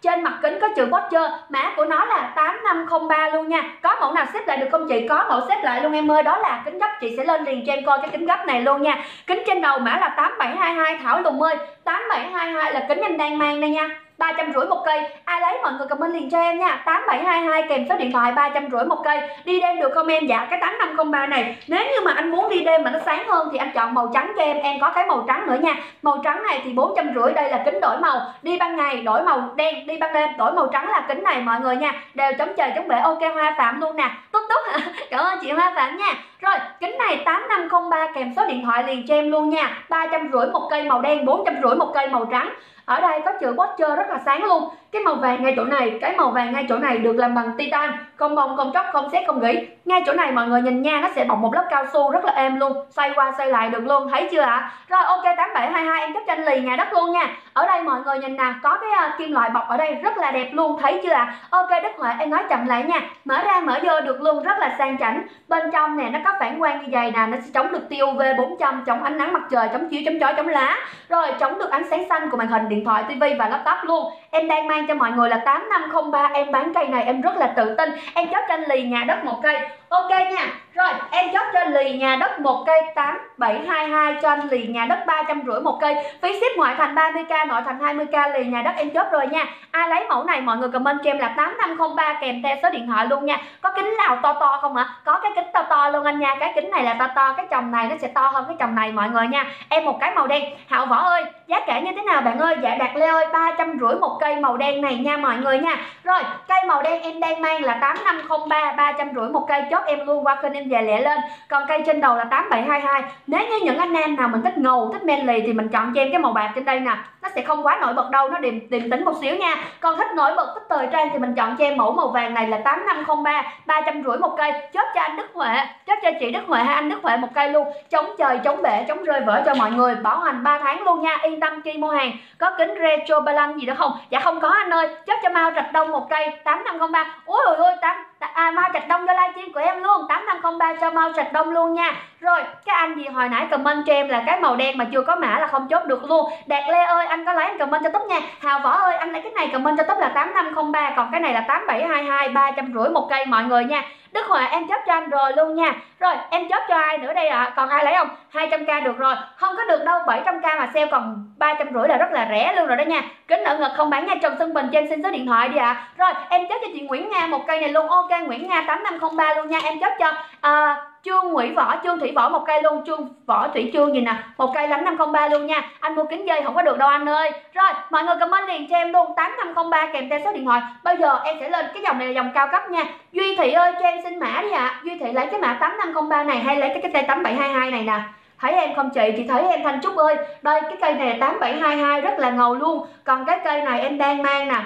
Trên mặt kính có chữ Botter Mã của nó là 8503 luôn nha. Có mẫu nào xếp lại được không chị? Có mẫu xếp lại luôn em ơi. Đó là kính gấp chị sẽ lên liền cho em coi cái kính gấp này luôn nha. Kính trên đầu mã là 8722 Thảo Lùng ơi. 8722 là kính em đang mang đây nha ba trăm rưỡi một cây. Ai lấy, mọi người comment liền cho em nha. tám bảy hai hai, kèm số điện thoại ba trăm rưỡi một cây. Đi đêm được không em? Dạ cái tám năm không ba này. Nếu như mà anh muốn đi đêm mà nó sáng hơn thì anh chọn màu trắng cho em. Em có cái màu trắng nữa nha. Màu trắng này thì bốn trăm rưỡi, đây là kính đổi màu. Đi ban ngày, đổi màu đen. Đi ban đêm, đổi màu trắng là kính này, mọi người nha. Đều chống trời, chống bể, ok, hoa phạm luôn nè. Túc túc. [laughs] Cảm ơn chị hoa phạm nha. Rồi, kính này 8503 kèm số điện thoại liền cho em luôn nha. ba trăm rưỡi một cây màu đen, bốn trăm rưỡi một cây màu trắng ở đây có chữ Watcher rất là sáng luôn. Cái màu vàng ngay chỗ này, cái màu vàng ngay chỗ này được làm bằng titan không bông không chóc không xét không gỉ. Ngay chỗ này mọi người nhìn nha nó sẽ bọc một lớp cao su rất là êm luôn. Xoay qua xoay lại được luôn thấy chưa ạ? À? rồi ok 8722 em chấp tranh lì nhà đất luôn nha. Ở đây mọi người nhìn nè có cái uh, kim loại bọc ở đây rất là đẹp luôn thấy chưa ạ? À? ok đức huệ em nói chậm lại nha. Mở ra mở vô được luôn rất là sang chảnh. Bên trong nè nó có phản quang như vậy nè nó sẽ chống được tia UV 400 chống ánh nắng mặt trời chống chiếu chống chói chống lá. Rồi chống được ánh sáng xanh của màn hình điện thoại tivi và laptop luôn. Em đang mang cho mọi người là 8503 em bán cây này em rất là tự tin em chốt anh lì nhà đất một cây ok nha. Rồi, em chốt cho lì nhà đất một cây 8722 cho anh lì nhà đất ba trăm rưỡi một cây. Phí ship ngoại thành 30k nội thành 20k lì nhà đất em chốt rồi nha. Ai lấy mẫu này, mọi người comment cho em là 8503 kèm theo số điện thoại luôn nha. Có kính nào to to không ạ? Có cái kính to to luôn anh nha. Cái kính này là to to, cái chồng này nó sẽ to hơn cái chồng này, mọi người nha. Em một cái màu đen. Hạo võ ơi, giá cả như thế nào bạn ơi? Dạ đạt lê ơi, ba trăm rưỡi một cây màu đen này nha mọi người nha. Rồi, cây màu đen em đang mang là 8503 ba trăm rưỡi một cây. Chốt em luôn qua kênh em về lẻ lên. Còn cây trên đầu là 8722 nếu như những anh em nào mình thích ngầu, thích men lì thì mình chọn cho em cái màu bạc trên đây nè. Nó sẽ không quá nổi bật đâu, nó điềm điềm tính một xíu nha. Còn thích nổi bật, thích thời trang thì mình chọn cho em mẫu màu vàng này là 8503 ba trăm rưỡi một cây. Chốt cho anh Đức Huệ, chốt cho chị Đức Huệ hay anh Đức Huệ một cây luôn. Chống trời, chống bể, chống rơi vỡ cho mọi người. Bảo hành 3 tháng luôn nha, yên tâm khi mua hàng. Có kính retro balance gì đó không? Dạ không có anh ơi. Chốt cho Mao Trạch Đông một cây 8503 ôi ôi ôi 8 à, mau Trạch Đông cho livestream của em luôn. 8503 cho mau Trạch Đông luôn nha rồi các anh gì hồi nãy comment cho em là cái màu đen mà chưa có mã là không chốt được luôn. Đạt Lê ơi anh có lấy anh comment cho tóc nha. Hào Võ ơi anh lấy cái này comment cho tóc là 8503 còn cái này là 8722 350 một cây mọi người nha. Đức Hòa em chốt cho anh rồi luôn nha. Rồi em chốt cho ai nữa đây ạ? À? Còn ai lấy không? 200k được rồi. Không có được đâu 700k mà sale còn 350 là rất là rẻ luôn rồi đó nha. Kính nợ ngực không bán nha Trần Xuân Bình cho em xin số điện thoại đi ạ. À. Rồi em chốt cho chị Nguyễn Nga một cây này luôn. Ok Nguyễn Nga 8503 luôn nha. Em chốt cho uh, Trương Nguyễn Võ, Trương Thủy Võ một cây luôn, Trương Võ Thủy Trương gì nè, một cây lắm 503 luôn nha. Anh mua kính dây không có được đâu anh ơi. Rồi, mọi người comment liền cho em luôn 8503 kèm theo số điện thoại. Bây giờ em sẽ lên cái dòng này là dòng cao cấp nha. Duy Thị ơi cho em xin mã đi ạ. À. Duy Thị lấy cái mã 8503 này hay lấy cái cái cây 8722 này nè thấy em không chị thì thấy em thanh trúc ơi đây cái cây này là 8722 rất là ngầu luôn còn cái cây này em đang mang nè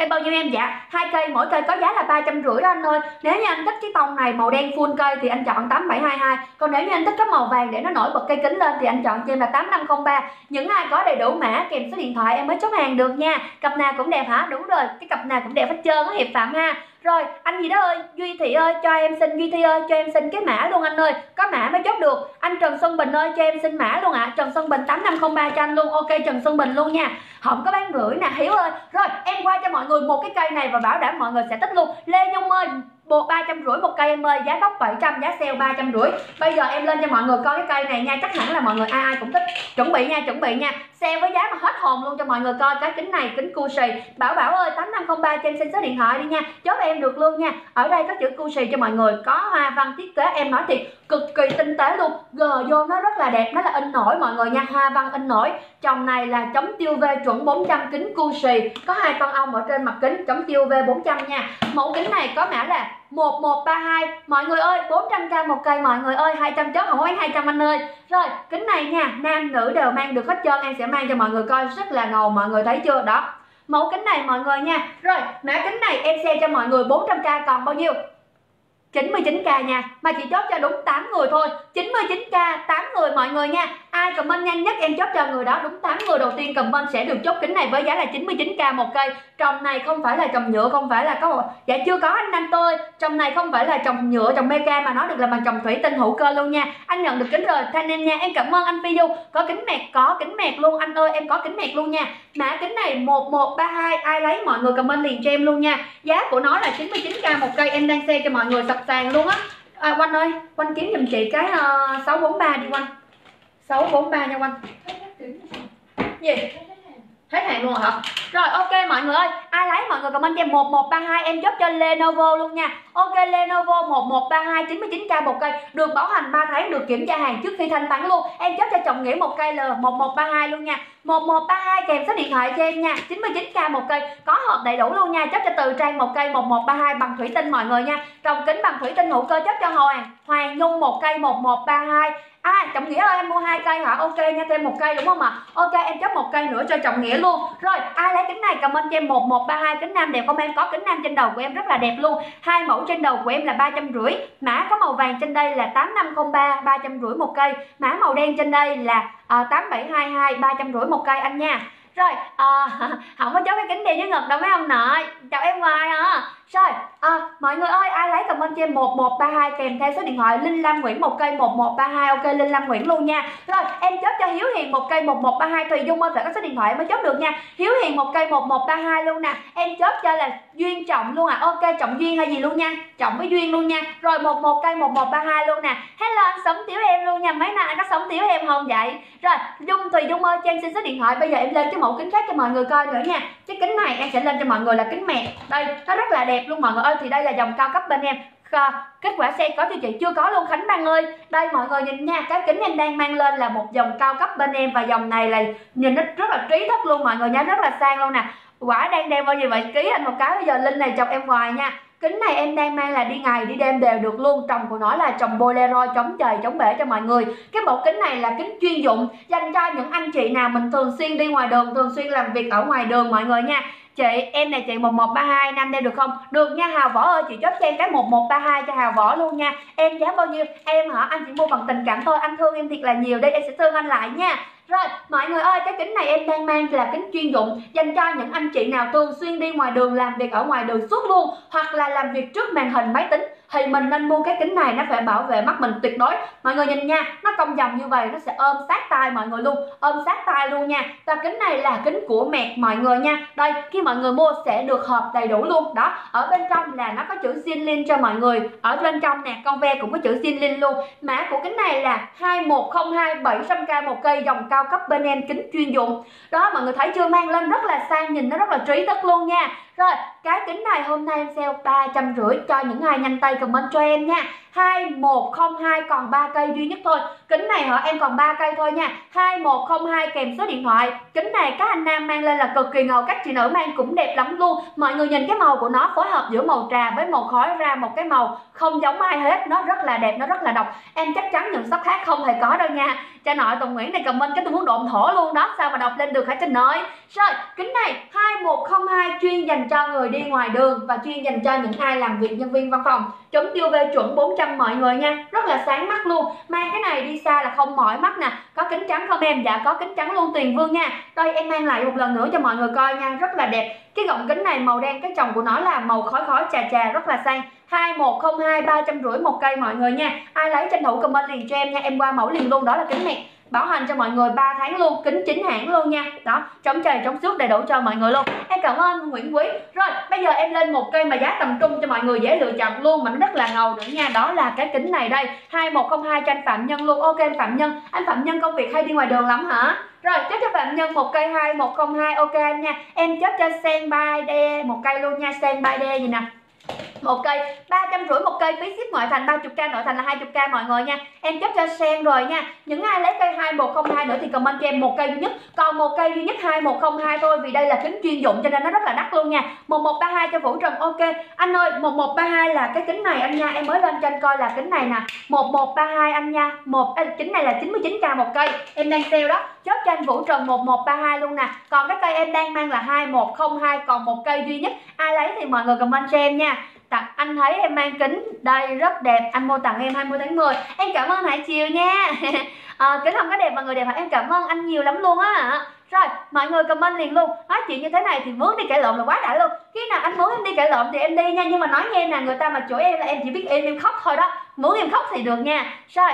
cây bao nhiêu em dạ hai cây, mỗi cây có giá là ba trăm rưỡi đó anh ơi. Nếu như anh thích cái tông này màu đen full cây thì anh chọn tám bảy hai hai. Còn nếu như anh thích cái màu vàng để nó nổi bật cây kính lên thì anh chọn cho em là tám năm không ba. Những ai có đầy đủ mã, kèm số điện thoại em mới chốt hàng được nha. Cặp nào cũng đẹp hả? Đúng rồi, cái cặp nào cũng đẹp hết trơn á, hiệp phạm ha. Rồi, anh gì đó ơi? Duy thị ơi, cho em xin, duy thị ơi, cho em xin cái mã luôn anh ơi mã mới chốt được. Anh trần xuân bình ơi, cho em xin mã luôn ạ. À. trần xuân bình tám năm không ba cho anh luôn. Ok, trần xuân bình luôn nha. Không có bán rưỡi nè, hiếu ơi. Rồi, em qua cho mọi người một cái cây này và bảo đảm mọi người sẽ thích luôn. Lê nhung ơi bộ ba trăm rưỡi một cây em ơi, giá gốc 700 giá sale ba trăm rưỡi. Bây giờ em lên cho mọi người coi cái cây này nha, chắc hẳn là mọi người ai ai cũng thích. Chuẩn bị nha, chuẩn bị nha. Sale với giá mà hết hồn luôn cho mọi người coi, cái kính này, kính Cusi bảo bảo ơi 8503 cho em xin số điện thoại đi nha. Chốt em được luôn nha. Ở đây có chữ Cusi cho mọi người, có hoa văn thiết kế, em nói thì cực kỳ tinh tế luôn. Gờ vô nó rất là đẹp, nó là in nổi mọi người nha, hoa văn in nổi. Chồng này là chống tiêu v chuẩn 400 kính Cusi có hai con ong ở trên mặt kính, chống tiêu v 400 nha. Mẫu kính này có mã là 1132 mọi người ơi 400k một cây, mọi người ơi 200 chốt, không có bán 200 anh ơi. Rồi, kính này nha, nam, nữ đều mang được hết trơn, em sẽ mang cho mọi người coi, rất là ngầu, mọi người thấy chưa? Đó. Mẫu kính này mọi người nha. Rồi, mã kính này em xe cho mọi người 400k còn bao nhiêu? 99k nha. Mà chỉ chốt cho đúng 8 người thôi. 99k 8 người mọi người nha. Ai comment nhanh nhất em chốt cho người đó Đúng 8 người đầu tiên comment sẽ được chốt kính này với giá là 99k một cây. Trồng này không phải là trồng nhựa Không phải là có một Dạ chưa có anh Nam tôi. Trồng này không phải là trồng nhựa trồng meca Mà nó được làm bằng trồng thủy tinh hữu cơ luôn nha. Anh nhận được kính rồi Thanh em nha. Em cảm ơn anh Phi Du. Có kính mẹt có kính mẹt luôn. Anh ơi em có kính mẹt luôn nha. Mã kính này 1132 Ai lấy mọi người comment liền cho em luôn nha. Giá của nó là 99k một cây. Em đang xe cho mọi người sập sàn luôn á. À, Quanh ơi Quanh kiếm giùm chị cái ờ, uh, 643 đi Quanh 643 nha Quanh gì? Hết hàng luôn hả? Rồi, ok mọi người ơi. Ai lấy? Mọi người comment cho em. 1132 em chốt cho Lenovo luôn nha. Ok, Lenovo 1132 99k một cây. Được bảo hành 3 tháng, được kiểm tra hàng trước khi thanh toán luôn. Em chốt cho trọng nghĩa một cây L 1132 luôn nha. 1132 kèm số điện thoại cho em nha. 99k một cây. Có hộp đầy đủ luôn nha. Chốt cho từ trang một cây 1132 bằng thủy tinh mọi người nha. Trồng kính bằng thủy tinh hữu cơ chốt cho Hoàng. Hoàng Nhung một cây 1132 à trọng nghĩa ơi em mua hai cây hả? Ok nha thêm một cây đúng không ạ? Ok em chốt một cây nữa cho trọng nghĩa luôn. Rồi ai lấy kính này? Comment cho em một một ba hai kính nam đẹp. Không em có kính nam trên đầu của em rất là đẹp luôn. Hai mẫu trên đầu của em là ba trăm rưỡi. Mã có màu vàng trên đây là tám năm không ba ba trăm rưỡi một cây. Mã màu đen trên đây là ờ, tám bảy hai hai ba trăm rưỡi một cây anh nha. Rồi à, [laughs] không có chốt cái kính đeo với ngực đâu mấy ông nội. Chào em ngoài hả à rồi à, mọi người ơi ai lấy comment cho em 1132 kèm theo số điện thoại Linh Lam Nguyễn một cây 1132 ok Linh Lam Nguyễn luôn nha. Rồi em chốt cho Hiếu Hiền một cây 1132 Thùy Dung ơi phải có số điện thoại mới chốt được nha. Hiếu Hiền một cây 1132 luôn nè. Em chốt cho là Duyên Trọng luôn à ok Trọng Duyên hay gì luôn nha. Trọng với Duyên luôn nha. Rồi một một cây 1132 luôn nè. Hello anh sống tiểu em luôn nha. Mấy nay có sống tiểu em không vậy? Rồi Dung Thùy Dung ơi cho em xin số điện thoại. Bây giờ em lên cái mẫu kính khác cho mọi người coi nữa nha. Cái kính này em sẽ lên cho mọi người là kính mẹ. Đây nó rất là đẹp luôn mọi người ơi. Thì đây là dòng cao cấp bên em. Kết quả xe có cho chị chưa có luôn Khánh Bang ơi. Đây mọi người nhìn nha, cái kính em đang mang lên là một dòng cao cấp bên em và dòng này là nhìn nó rất là trí thức luôn mọi người nha, rất là sang luôn nè. Quả đang đem bao nhiêu vậy? Ký anh một cái bây giờ linh này chọc em ngoài nha. Kính này em đang mang là đi ngày đi đêm đều được luôn. Trồng của nó là trồng bolero, chống trời, chống bể cho mọi người. Cái bộ kính này là kính chuyên dụng dành cho những anh chị nào mình thường xuyên đi ngoài đường, thường xuyên làm việc ở ngoài đường mọi người nha chị em này chị 1132 năm đeo được không? Được nha Hào Võ ơi chị chốt cho em cái 1132 cho Hào Võ luôn nha. Em giá bao nhiêu? Em hả? Anh chỉ mua bằng tình cảm thôi anh thương em thiệt là nhiều. Đây em sẽ thương anh lại nha. Rồi, mọi người ơi, cái kính này em đang mang là kính chuyên dụng dành cho những anh chị nào thường xuyên đi ngoài đường làm việc ở ngoài đường suốt luôn hoặc là làm việc trước màn hình máy tính thì mình nên mua cái kính này, nó phải bảo vệ mắt mình tuyệt đối. Mọi người nhìn nha, nó cong vòng như vậy, nó sẽ ôm sát tai mọi người luôn. Ôm sát tai luôn nha. Và kính này là kính của mẹt mọi người nha. Đây, khi mọi người mua sẽ được hộp đầy đủ luôn. Đó, ở bên trong là nó có chữ Zinlin cho mọi người. Ở bên trong nè, con ve cũng có chữ Zinlin luôn. Mã của kính này là 2102 700k một cây dòng cao cấp bên em kính chuyên dụng. Đó, mọi người thấy chưa? Mang lên rất là sang, nhìn nó rất là trí thức luôn nha rồi, cái kính này hôm nay em sale ba trăm rưỡi cho những ai nhanh tay comment cho em nha. 2102 còn 3 cây duy nhất thôi. Kính này hả em còn 3 cây thôi nha. 2102 kèm số điện thoại. Kính này các anh nam mang lên là cực kỳ ngầu, các chị nữ mang cũng đẹp lắm luôn. Mọi người nhìn cái màu của nó phối hợp giữa màu trà với màu khói ra một cái màu không giống ai hết, nó rất là đẹp, nó rất là độc. Em chắc chắn những shop khác không hề có đâu nha. Cha nội Tùng Nguyễn này comment cái tôi muốn độn thổ luôn đó, sao mà đọc lên được hả trên nội. Rồi, kính này 2102 chuyên dành cho người đi ngoài đường và chuyên dành cho những ai làm việc nhân viên văn phòng. Chống tiêu về chuẩn 400 mọi người nha. Rất là sáng mắt luôn. Mang cái này đi xa là không mỏi mắt nè. Có kính trắng không em? Dạ có kính trắng luôn tiền vương nha. Đây em mang lại một lần nữa cho mọi người coi nha. Rất là đẹp. Cái gọng kính này màu đen cái chồng của nó là màu khói khói trà trà rất là sang 2102 350 một cây mọi người nha. Ai lấy tranh thủ comment liền cho em nha, em qua mẫu liền luôn, đó là kính này bảo hành cho mọi người 3 tháng luôn, kính chính hãng luôn nha. Đó, chống trời, chống xước đầy đủ cho mọi người luôn. Em cảm ơn Nguyễn Quý. Rồi, bây giờ em lên một cây mà giá tầm trung cho mọi người dễ lựa chọn luôn, mà nó rất là ngầu nữa nha. Đó là cái kính này đây 2102 cho anh Phạm Nhân luôn. Ok anh Phạm Nhân, anh Phạm Nhân công việc hay đi ngoài đường lắm hả? Rồi chốt cho Phạm Nhân một cây 2102 ok anh nha. Em chốt cho Sen bay đe một cây luôn nha, Sen bay đe gì nè một cây, ba trăm rưỡi một cây, phí ship ngoại thành 30 k, nội thành là 20 k mọi người nha. Em chấp cho sen rồi nha. Những ai lấy cây 2102 nữa thì comment cho em một cây duy nhất. Còn một cây duy nhất 2102 thôi, vì đây là kính chuyên dụng cho nên nó rất là đắt luôn nha. 1132 cho Vũ Trần, ok. Anh ơi 1132 là cái kính này anh nha. Em mới lên cho anh coi là kính này nè. 1132 anh nha. Một kính này là 99k một cây. Em đang sale đó. Chốt cho anh Vũ Trần 1132 luôn nè. Còn cái cây em đang mang là 2102 còn một cây duy nhất. Ai lấy thì mọi người comment cho em nha tặng anh thấy em mang kính đây rất đẹp. Anh mua tặng em 20 tháng 10 em cảm ơn Hải Chiều nha. À, [laughs] kính không có đẹp mà người đẹp hả? Em cảm ơn anh nhiều lắm luôn á. Rồi mọi người comment liền luôn. Nói chuyện như thế này thì muốn đi cãi lộn là quá đã luôn. Khi nào anh muốn em đi cãi lộn thì em đi nha. Nhưng mà nói nghe nè người ta mà chửi em là em chỉ biết em em khóc thôi đó. Muốn em khóc thì được nha. Rồi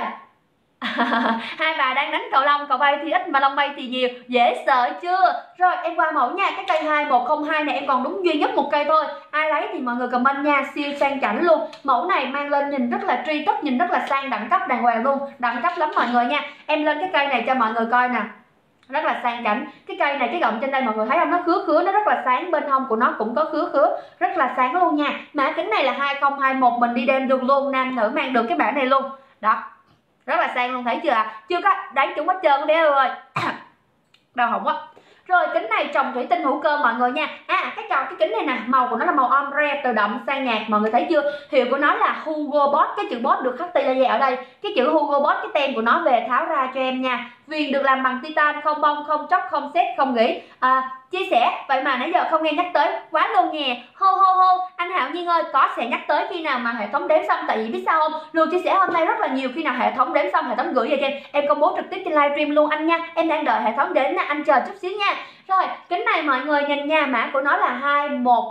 [laughs] hai bà đang đánh cầu lông cầu bay thì ít mà lông bay thì nhiều. Dễ sợ chưa? Rồi, em qua mẫu nha, cái cây 2102 này em còn đúng duy nhất một cây thôi. Ai lấy thì mọi người comment nha, siêu sang chảnh luôn. Mẫu này mang lên nhìn rất là tri thức, nhìn rất là sang, đẳng cấp đàng hoàng luôn. Đẳng cấp lắm mọi người nha. Em lên cái cây này cho mọi người coi nè. Rất là sang chảnh. Cái cây này, cái gọng trên đây mọi người thấy không? Nó khứa khứa, nó rất là sáng. Bên hông của nó cũng có khứa khứa. Rất là sáng luôn nha. Mã kính này là 2021 mình đi đêm được luôn. Nam nữ mang được cái bản này luôn. Đó rất là sang luôn, thấy chưa? Chưa có đánh trúng hết trơn đeo ơi. [coughs] Đau hỏng quá. Rồi, kính này trồng thủy tinh hữu cơ mọi người nha. À cái trò, cái kính này nè, màu của nó là màu ombre từ đậm sang nhạt, mọi người thấy chưa? Hiệu của nó là Hugo Boss, cái chữ Boss được khắc tia ra ở đây. Cái chữ Hugo Boss, cái tem của nó về tháo ra cho em nha viền được làm bằng titan không bong, không chóc không xét không gỉ. À, chia sẻ. Vậy mà nãy giờ không nghe nhắc tới. Quá lâu nhè. Hô hô hô. Anh hạo nhiên ơi có sẽ nhắc tới khi nào mà hệ thống đếm xong? Tại vì biết sao không? Luôn chia sẻ hôm nay rất là nhiều khi nào hệ thống đếm xong hệ thống gửi về cho em. Em công bố trực tiếp trên livestream luôn anh nha. Em đang đợi hệ thống đến nha anh chờ chút xíu nha. Rồi kính này mọi người nhìn nha mã của nó là 21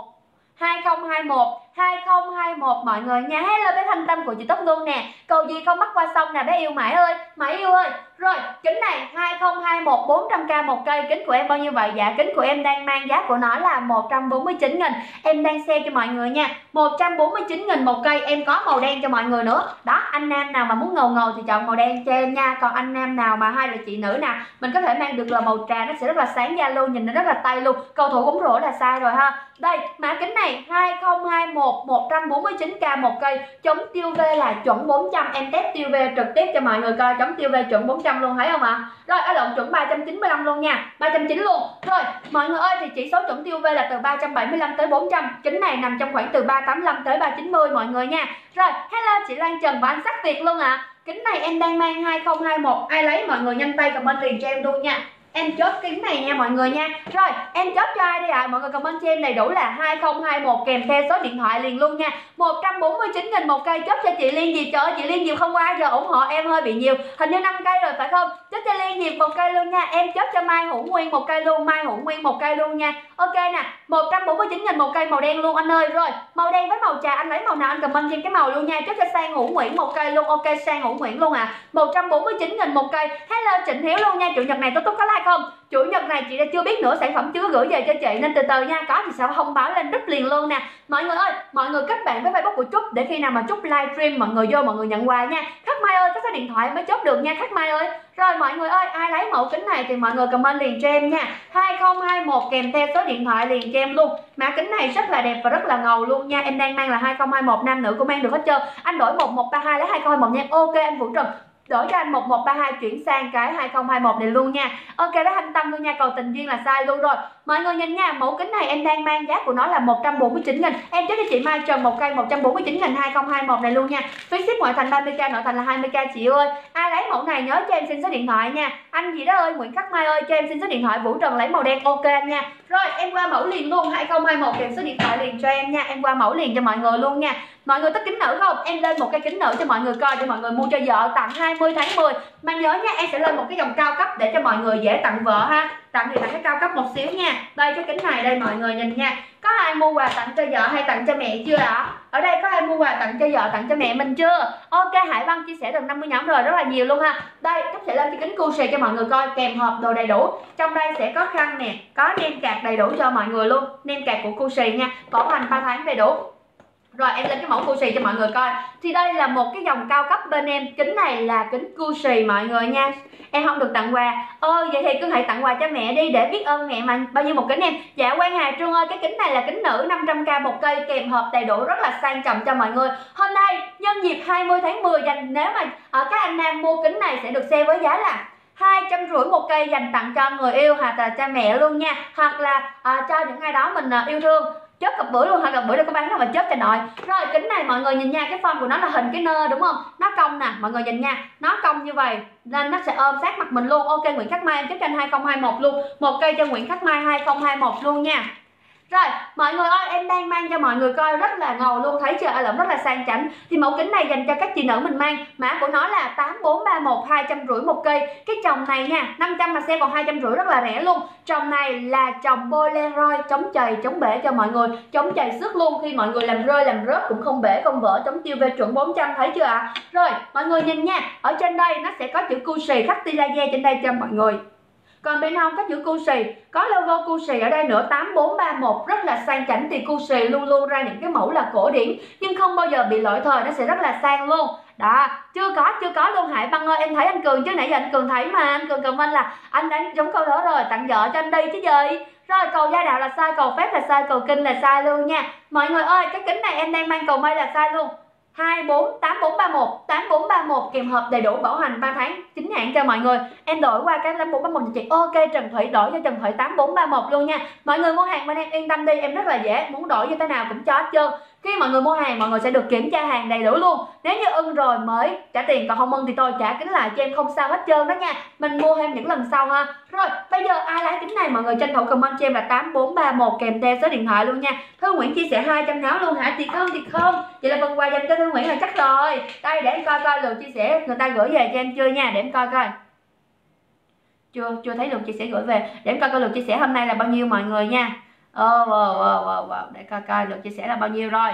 2021 2021 mọi người nha Hello bé Thanh Tâm của chị Tóc luôn nè. Cầu gì không bắt qua sông nè bé yêu mãi ơi. Mãi yêu ơi. Rồi kính này 2021 400k một cây. Kính của em bao nhiêu vậy? Dạ kính của em đang mang giá của nó là 149 nghìn. Em đang xe cho mọi người nha. 149 nghìn một cây. Em có màu đen cho mọi người nữa. Đó anh nam nào mà muốn ngầu ngầu thì chọn màu đen cho em nha. Còn anh nam nào mà hai là chị nữ nè, Mình có thể mang được là màu trà. Nó sẽ rất là sáng da luôn Nhìn nó rất là tay luôn. Cầu thủ cũng rủa là sai rồi ha. Đây mã kính này 2021 1 149k một cây. Chống tiêu V là chuẩn 400 em test tiêu V trực tiếp cho mọi người coi, chống tiêu V chuẩn 400 luôn, thấy không ạ? À? rồi ở lộn chuẩn 395 luôn nha. 390 luôn. Rồi, mọi người ơi, thì chỉ số chuẩn tiêu V là từ 375 tới 400 kính này nằm trong khoảng từ 385 tới 390 mọi người nha. Rồi, hello, chị Lan Trần và anh sắc Việt luôn ạ. À. kính này em đang mang 2021 ai lấy? Mọi người nhanh tay comment liền cho em luôn nha em chốt kính này nha mọi người nha. Rồi, em chốt cho ai đây ạ? À? mọi người comment cho em đầy đủ là 2021 kèm theo số điện thoại liền luôn nha. 149 nghìn một cây chốt cho chị Liên Diệp. Trời ơi, chị Liên Diệp không qua giờ ủng hộ em hơi bị nhiều. Hình như 5 cây rồi, phải không? Chốt cho Liên Diệp một cây luôn nha. Em chốt cho Mai Hữu Nguyên một cây luôn, Mai Hữu Nguyên một cây luôn nha. Ok nè 149 nghìn một cây màu đen luôn anh ơi. Rồi, màu đen với màu trà, anh lấy màu nào anh comment trên cái màu luôn nha. Chốt cho Sang Hữu Nguyễn một cây luôn. Ok, Sang Hữu Nguyễn luôn à 149 nghìn một cây. Hello Trịnh Hiếu luôn nha. Chủ nhật này tôi tốt có like không? Chủ nhật này chị đã chưa biết nữa, sản phẩm chưa gửi về cho chị. Nên từ từ nha, có thì sẽ thông báo lên rất liền luôn nè. Mọi người ơi, mọi người kết bạn với facebook của trúc để khi nào mà trúc livestream mọi người vô, mọi người nhận quà nha. Khách mai ơi, có số điện thoại mới chốt được nha, khách mai ơi. Rồi, mọi người ơi, ai lấy mẫu kính này thì mọi người comment liền cho em nha. 2021 kèm theo số điện thoại liền cho em luôn. Mã kính này rất là đẹp và rất là ngầu luôn nha. Em đang mang là 2021 nam nữ cũng mang được hết trơn. Anh đổi 1132 lấy 2021 nha. Ok, anh Vũ Trần đổi cho anh 1132 chuyển sang cái 2021 này luôn nha. Ok đó thanh tâm luôn nha, cầu tình duyên là sai luôn rồi. Mọi người nhìn nha, mẫu kính này em đang mang giá của nó là 149 nghìn. Em chốt cho chị Mai Trần một cây 149 nghìn 2021 này luôn nha. Phí ship ngoại thành 30k nội thành là 20k chị ơi. Ai lấy mẫu này nhớ cho em xin số điện thoại nha. Anh gì đó ơi, Nguyễn Khắc Mai ơi, cho em xin số điện thoại. Vũ Trần lấy màu đen, ok anh nha. Rồi, em qua mẫu liền luôn 2021 kèm số điện thoại liền cho em nha. Em qua mẫu liền cho mọi người luôn nha. Mọi người thích kính nữ không? Em lên một cái kính nữ cho mọi người coi, cho mọi người mua cho vợ tặng hai 20 tháng 10 mà nhớ nha, em sẽ lên một cái dòng cao cấp để cho mọi người dễ tặng vợ ha. Tặng thì tặng cái cao cấp một xíu nha. Đây, cái kính này đây, mọi người nhìn nha. Có ai mua quà tặng cho vợ hay tặng cho mẹ chưa ạ? Ở đây có ai mua quà tặng cho vợ, tặng cho mẹ mình chưa? Ok, hải văn chia sẻ được 50 nhóm rồi, rất là nhiều luôn ha. Đây chúc sẽ lên cái kính cu xì cho mọi người coi, kèm hộp đồ đầy đủ. Trong đây sẽ có khăn nè, có nem cạc đầy đủ cho mọi người luôn. Nem cạc của cu xì nha, bảo hành 3 tháng đầy đủ rồi em lên cái mẫu Gucci cho mọi người coi. Thì đây là một cái dòng cao cấp bên em. Kính này là kính Gucci mọi người nha. Em không được tặng quà. Ơ vậy thì cứ hãy tặng quà cho mẹ đi để biết ơn mẹ mà. Bao nhiêu một kính em? Dạ Quang Hà Trương ơi cái kính này là kính nữ 500k một cây kèm hộp đầy đủ rất là sang trọng cho mọi người. Hôm nay nhân dịp 20 tháng 10 dành nếu mà ở các anh nam mua kính này sẽ được xe với giá là hai trăm rưỡi một cây dành tặng cho người yêu hoặc là cha mẹ luôn nha. Hoặc là à, cho những ai đó mình à, yêu thương chớp cặp bữa luôn hả? Cặp bữa đâu có bán đâu mà chớp cho nội rồi, kính này mọi người nhìn nha, cái form của nó là hình cái nơ đúng không? Nó cong nè, mọi người nhìn nha. Nó cong như vậy nên nó sẽ ôm sát mặt mình luôn. Ok, Nguyễn Khắc Mai, em chốt cho anh 2021 luôn. Một cây cho Nguyễn Khắc Mai 2021 luôn nha rồi, mọi người ơi, em đang mang cho mọi người coi rất là ngầu luôn, thấy chưa? À, Lẫn rất là sang chảnh. Thì mẫu kính này dành cho các chị nữ mình mang. Mã của nó là 8431 250 một cây. Cái chồng này nha, 500 mà xe còn 250 rất là rẻ luôn. Chồng này là chồng Polaroid chống chày, chống bể cho mọi người, chống chày xước luôn khi mọi người làm rơi làm rớt cũng không bể không vỡ, chống tiêu về chuẩn 400 thấy chưa ạ? À? Rồi, mọi người nhìn nha, ở trên đây nó sẽ có chữ Cusi khắc tia Tilaze trên đây cho mọi người còn bên hông có chữ Gucci có logo Gucci ở đây nữa 8431 rất là sang chảnh thì Gucci luôn luôn ra những cái mẫu là cổ điển, nhưng không bao giờ bị lỗi thời, nó sẽ rất là sang luôn. Đó, chưa có chưa có luôn hải. Băng ơi, em thấy anh cường chứ nãy giờ anh cường thấy mà, anh cường comment là anh đánh giống câu đó rồi, tặng vợ cho anh đi chứ gì. Rồi, cầu gia đạo là sai, cầu phép là sai, cầu kinh là sai luôn nha. Mọi người ơi, cái kính này em đang mang cầu mây là sai luôn. 24 8431 8431 kèm hộp đầy đủ bảo hành 3 tháng, chính hãng cho mọi người. Em đổi qua cái 8431 chị, ok, Trần Thủy, đổi cho Trần Thủy 8431 luôn nha. Mọi người mua hàng bên em yên tâm đi, em rất là dễ, muốn đổi như thế nào cũng cho hết trơn khi mọi người mua hàng, mọi người sẽ được kiểm tra hàng đầy đủ luôn. Nếu như ưng rồi mới trả tiền, còn không ưng thì tôi trả kính lại cho em không sao hết trơn đó nha. Mình mua thêm những lần sau ha. Rồi, bây giờ ai lái kính này? Mọi người tranh thủ comment cho em là 8431 kèm theo số điện thoại luôn nha. Thư Nguyễn chia sẻ 200 áo luôn hả? Thì không thì không? Vậy là phần quà dành cho Thư Nguyễn là chắc rồi. Đây, để em coi coi lượt chia sẻ người ta gửi về cho em chưa nha. Để em coi coi. Chưa chưa thấy lượt chia sẻ gửi về. Để em coi coi lượt chia sẻ hôm nay là bao nhiêu mọi người nha oh, wow, wow, wow, wow. để coi coi lượt chia sẻ là bao nhiêu rồi.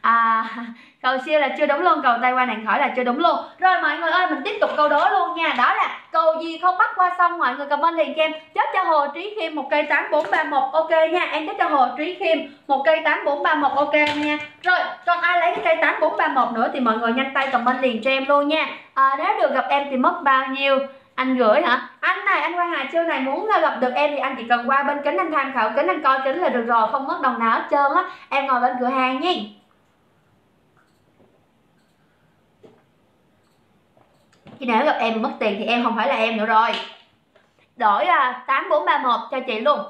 À [laughs] cầu siêu là chưa đúng luôn cầu tay qua nạn khỏi là chưa đúng luôn. Rồi mọi người ơi mình tiếp tục câu đố luôn nha. Đó là cầu gì không bắt qua sông? Mọi người comment liền cho em. Chết cho hồ trí khiêm một cây tám bốn ba một ok nha. Em chết cho hồ trí khiêm một cây tám bốn ba một ok nha. Rồi còn ai lấy cái cây tám bốn ba một nữa thì mọi người nhanh tay comment liền cho em luôn nha. À, nếu được gặp em thì mất bao nhiêu? Anh gửi hả? Anh này, anh quang hà trưa này, muốn gặp được em thì anh chỉ cần qua bên kính anh tham khảo, kính anh coi kính là được rồi, không mất đồng nào hết trơn á. Em ngồi bên cửa hàng nha. Khi nếu gặp em mất tiền thì em không phải là em nữa rồi. Đổi à, tám bốn ba một cho chị luôn.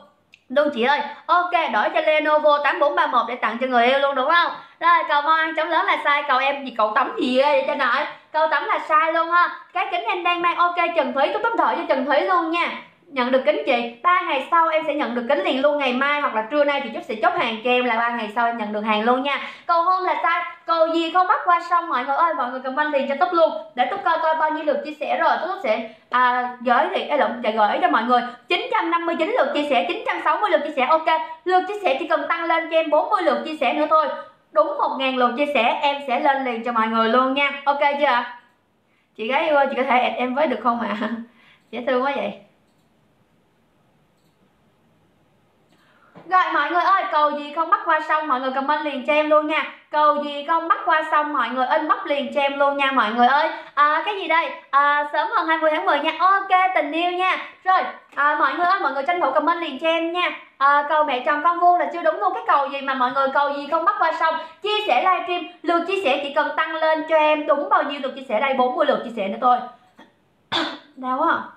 Đúng chị ơi, ok, đổi cho Lenovo 8431 để tặng cho người yêu luôn, đúng không? Rồi cầu mong ăn chống lớn là sai cầu em gì, cậu tắm gì vậy cho nội? Cầu tắm là sai luôn ha. Cái kính em đang mang, ok, Trần Thủy tôi tấm đợi cho Trần Thủy luôn nha nhận được kính chị? Ba ngày sau em sẽ nhận được kính liền luôn. Ngày mai hoặc là trưa nay thì chút sẽ chốt hàng cho em là ba ngày sau em nhận được hàng luôn nha. Cầu hôn là sai. Cầu gì không bắt qua sông mọi người ơi mọi người comment liền cho túc luôn. Để túc coi coi bao nhiêu lượt chia sẻ rồi. Túc sẽ à, gửi thì ấy lộn dạ, gửi cho mọi người. 959 lượt chia sẻ 960 lượt chia sẻ ok. Lượt chia sẻ chỉ cần tăng lên cho em 40 lượt chia sẻ nữa thôi. Đúng 1.000 lượt chia sẻ em sẽ lên liền cho mọi người luôn nha. Ok chưa chị gái ơi chị có thể add em với được không ạ? À? [laughs] dễ thương quá vậy. Rồi mọi người ơi, cầu gì không bắt qua sông mọi người comment liền cho em luôn nha. Cầu gì không bắt qua sông mọi người inbox liền cho em luôn nha mọi người ơi. À, cái gì đây? À, sớm hơn 20 tháng 10 nha. Ok, tình yêu nha. Rồi, à, mọi người ơi, mọi người tranh thủ comment liền cho em nha. À, cầu mẹ chồng con vuông là chưa đúng luôn cái cầu gì mà mọi người cầu gì không bắt qua sông. Chia sẻ livestream, lượt chia sẻ chỉ cần tăng lên cho em đúng bao nhiêu lượt chia sẻ đây 40 lượt chia sẻ nữa thôi. [coughs] Đau quá à.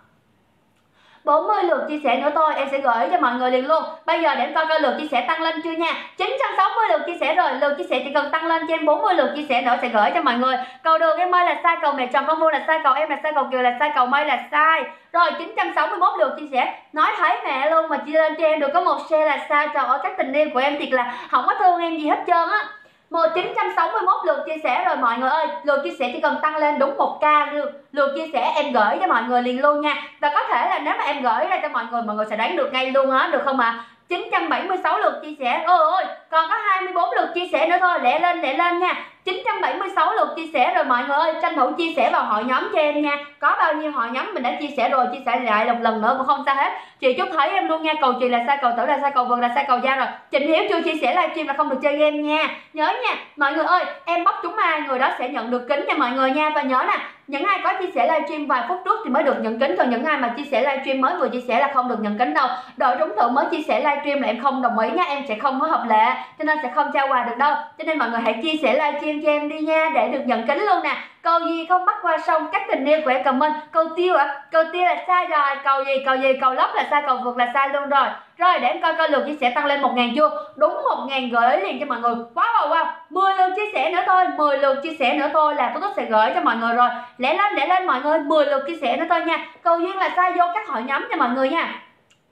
40 lượt chia sẻ nữa thôi, em sẽ gửi cho mọi người liền luôn. Bây giờ để em coi coi lượt chia sẻ tăng lên chưa nha. 960 lượt chia sẻ rồi, lượt chia sẻ chỉ cần tăng lên cho em 40 lượt chia sẻ nữa sẽ gửi cho mọi người. Cầu đường em ơi là sai, cầu mẹ chồng con mua là sai, cầu em là sai, cầu kiều là sai, cầu mây là sai. Rồi 961 lượt chia sẻ. Nói thấy mẹ luôn mà chia lên cho em được có một share là sai. Trời ơi, các tình yêu của em thiệt là không có thương em gì hết trơn á. 1961 lượt chia sẻ rồi mọi người ơi. Lượt chia sẻ chỉ cần tăng lên đúng 1k lượt, lượt chia sẻ em gửi cho mọi người liền luôn nha. Và có thể là nếu mà em gửi ra cho mọi người Mọi người sẽ đánh được ngay luôn á được không ạ? À? 976 lượt chia sẻ. Ôi ôi còn có 24 lượt chia sẻ nữa thôi. Lẹ lên lẹ lên nha. 976 lượt chia sẻ rồi mọi người ơi tranh thủ chia sẻ vào hội nhóm cho em nha có bao nhiêu hội nhóm mình đã chia sẻ rồi chia sẻ lại một lần nữa cũng không sao hết chị chúc thấy em luôn nha cầu chị là sai cầu tử là sai cầu vượt là sai cầu da rồi trịnh hiếu chưa chia sẻ livestream là không được chơi game nha nhớ nha mọi người ơi em bóc chúng ai người đó sẽ nhận được kính nha mọi người nha và nhớ nè những ai có chia sẻ livestream vài phút trước thì mới được nhận kính còn những ai mà chia sẻ livestream mới vừa chia sẻ là không được nhận kính đâu đội trúng thưởng mới chia sẻ livestream là em không đồng ý nha em sẽ không có hợp lệ cho nên sẽ không trao quà được đâu cho nên mọi người hãy chia sẻ livestream cho em đi nha, để được nhận kính luôn nè. Cầu gì không bắt qua sông, các tình yêu của em comment câu tiêu ạ à? câu tiêu là sai rồi, cầu gì cầu gì, cầu lóc là sai, cầu vượt là sai luôn rồi. Rồi, để em coi coi lượt chia sẻ tăng lên một ngàn chưa đúng một ngàn gửi liền cho mọi người. Quá wow wow. 10 lượt chia sẻ nữa thôi 10 lượt chia sẻ nữa thôi là tôi sẽ gửi cho mọi người rồi. Lẽ lên lẽ lên mọi người 10 lượt chia sẻ nữa thôi nha. Cầu duyên là sai, vô các hội nhóm cho mọi người nha.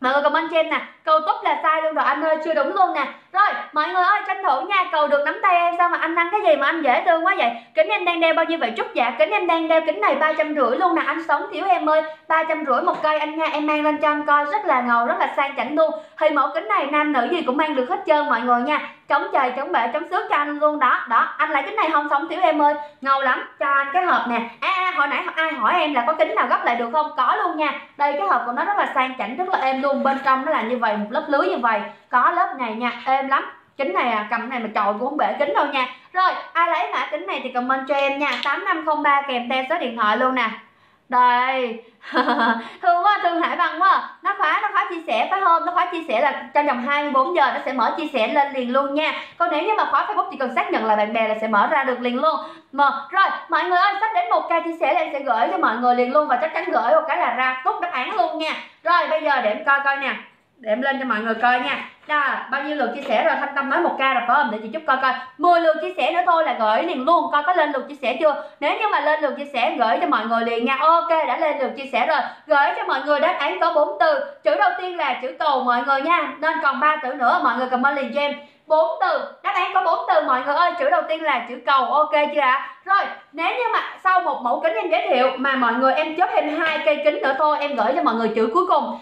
Mọi người comment cho em nè cầu tốt là sai luôn rồi anh ơi chưa đúng luôn nè. Rồi mọi người ơi tranh thủ nha cầu được nắm tay em sao mà anh ăn cái gì mà anh dễ thương quá vậy? Kính em đang đeo bao nhiêu vậy? Trúc dạ kính em đang đeo kính này ba trăm rưỡi luôn nè anh sống thiếu em ơi. Ba trăm rưỡi một cây anh nha em mang lên cho anh coi rất là ngầu rất là sang chảnh luôn. Thì mẫu kính này nam nữ gì cũng mang được hết trơn mọi người nha. Chống trời chống bể chống xước cho anh luôn đó đó. Anh lấy kính này không sống thiếu em ơi. Ngầu lắm cho anh cái hộp nè. À, à hồi nãy ai hỏi em là có kính nào gấp lại được không? Có luôn nha. Đây cái hộp của nó rất là sang chảnh rất là êm luôn bên trong nó là như vậy một lớp lưới như vậy. Có lớp này nha, êm lắm. Kính này à cầm này mà chọi cũng không bể kính đâu nha. Rồi, ai lấy mã kính này thì comment cho em nha. 8503 kèm theo số điện thoại luôn nè. Đây. [laughs] Thương quá, thương hải văn quá. Nó khóa nó khóa chia sẻ phải không nó khóa chia sẻ là trong vòng 24 giờ nó sẽ mở chia sẻ lên liền luôn nha. Còn nếu như mà khóa facebook chỉ cần xác nhận là bạn bè là sẽ mở ra được liền luôn. Mà rồi, mọi người ơi, sắp đến một ca chia sẻ là em sẽ gửi cho mọi người liền luôn và chắc chắn gửi một cái là ra tốt đáp án luôn nha. Rồi, bây giờ để em coi coi nè để em lên cho mọi người coi nha. Đó, bao nhiêu lượt chia sẻ rồi thanh tâm nói một ca rồi phải không? Để chị chúc coi coi. 10 lượt chia sẻ nữa thôi là gửi liền luôn. Coi có lên lượt chia sẻ chưa? Nếu như mà lên lượt chia sẻ gửi cho mọi người liền nha. Ok đã lên lượt chia sẻ rồi. Gửi cho mọi người đáp án có bốn từ. Chữ đầu tiên là chữ cầu mọi người nha. Nên còn ba từ nữa mọi người comment liền cho em bốn từ. Đáp án có bốn từ. Mọi người ơi, chữ đầu tiên là chữ cầu. Ok chưa ạ? Rồi, nếu như mà sau một mẫu kính em giới thiệu mà mọi người, em chốt thêm hai cây kính nữa thôi, em gửi cho mọi người chữ cuối cùng.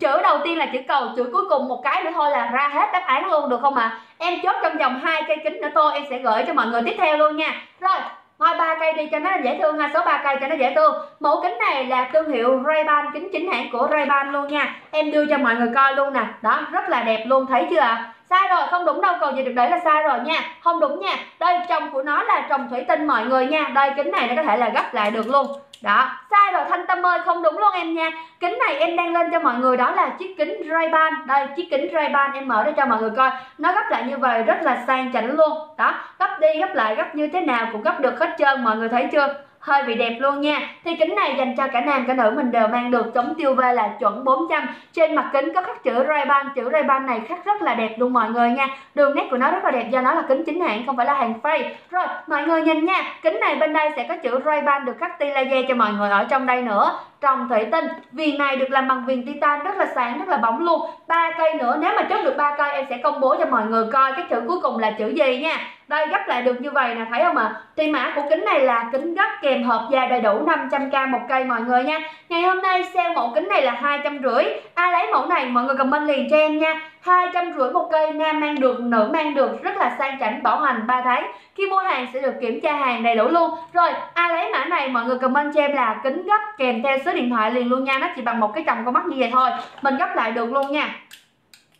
Chữ đầu tiên là chữ cầu, chữ cuối cùng một cái nữa thôi là ra hết đáp án luôn, được không ạ? À? em chốt trong vòng hai cây kính nữa thôi, em sẽ gửi cho mọi người tiếp theo luôn nha. Rồi thôi ba cây đi cho nó dễ thương ha. Số ba cây cho nó dễ thương. Mẫu kính này là thương hiệu Ray-Ban, kính chính hãng của Ray-Ban luôn nha. Em đưa cho mọi người coi luôn nè. Đó, rất là đẹp luôn, thấy chưa ạ? à? Sai rồi, không đúng đâu, cầu gì được đấy là sai rồi nha. Không đúng nha, đây trồng của nó là trồng thủy tinh mọi người nha. Đây, kính này nó có thể là gấp lại được luôn. Đó, sai rồi, thanh tâm ơi, không đúng luôn em nha. Kính này em đang lên cho mọi người, đó là chiếc kính Ray-Ban đây, chiếc kính Ray-Ban em mở ra cho mọi người coi. Nó gấp lại như vậy, rất là sang chảnh luôn. Đó, gấp đi, gấp lại, gấp như thế nào cũng gấp được hết trơn, mọi người thấy chưa? Hơi bị đẹp luôn nha. Thì kính này dành cho cả nam cả nữ mình đều mang được. Chống tiêu UV là chuẩn 400 trên mặt kính có khắc chữ Ray-Ban. Chữ Ray-Ban này khắc rất là đẹp luôn mọi người nha. Đường nét của nó rất là đẹp, do nó là kính chính hãng, không phải là hàng fake rồi, mọi người nhìn nha. Kính này bên đây sẽ có chữ Ray-Ban được khắc tia laser cho mọi người ở trong đây nữa. Trồng thủy tinh, viền này được làm bằng viền titan, rất là sáng, rất là bóng luôn. Ba cây nữa, nếu mà chốt được ba cây, em sẽ công bố cho mọi người coi cái chữ cuối cùng là chữ gì nha đây, gấp lại được như vậy nè, thấy không ạ? À? thì mã của kính này là kính gấp kèm hộp da đầy đủ 500k một cây mọi người nha. Ngày hôm nay sale mẫu kính này là hai trăm rưỡi. Ai lấy mẫu này, mọi người comment liền cho em nha. hai trăm rưỡi một cây, nam mang được, nữ mang được, rất là sang chảnh, bảo hành 3 tháng. Khi mua hàng sẽ được kiểm tra hàng đầy đủ luôn. Rồi, ai lấy mã này, mọi người comment cho em là kính gấp kèm theo số điện thoại liền luôn nha. Nó chỉ bằng một cái chồng con mắt như vậy thôi. Mình gấp lại được luôn nha.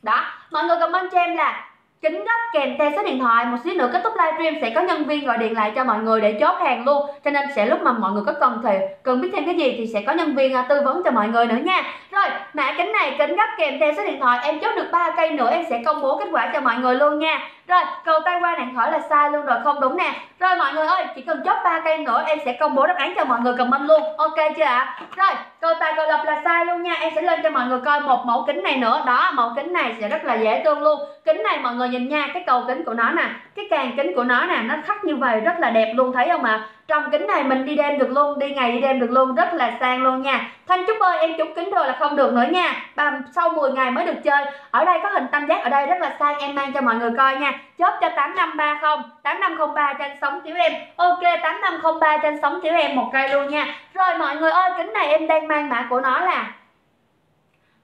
Đó, mọi người comment cho em là kính gấp kèm theo số điện thoại, một xíu nữa kết thúc livestream sẽ có nhân viên gọi điện lại cho mọi người để chốt hàng luôn. Cho nên sẽ lúc mà mọi người có cần thì cần biết thêm cái gì thì sẽ có nhân viên à, tư vấn cho mọi người nữa nha. Rồi, mã kính này, kính gấp kèm theo số điện thoại, em chốt được ba cây nữa, em sẽ công bố kết quả cho mọi người luôn nha rồi, cầu tay qua nạn khỏi là sai luôn rồi, không đúng nè. Rồi, mọi người ơi, chỉ cần chốt ba cây nữa, em sẽ công bố đáp án cho mọi người comment luôn. Ok chưa ạ? À? rồi, cầu tài cầu lộc là sai luôn nha. Em sẽ lên cho mọi người coi một mẫu kính này nữa. Đó, mẫu kính này sẽ rất là dễ thương luôn kính này mọi người nhìn nha, cái cầu kính của nó nè, cái càng kính của nó nè, nó khắc như vậy rất là đẹp luôn, thấy không ạ? à? Trong kính này mình đi đêm được luôn, đi ngày đi đêm được luôn, rất là sang luôn nha. Thanh trúc ơi, em chụp kính rồi là không được nữa nha. Và sau 10 ngày mới được chơi. Ở đây có hình tam giác ở đây rất là sang, em mang cho mọi người coi nha. Chốt cho 8530 8503 trên sóng chiếu em. Ok 8503 trên sóng chiếu em, một cây luôn nha. Rồi mọi người ơi, kính này em đang mang mã của nó là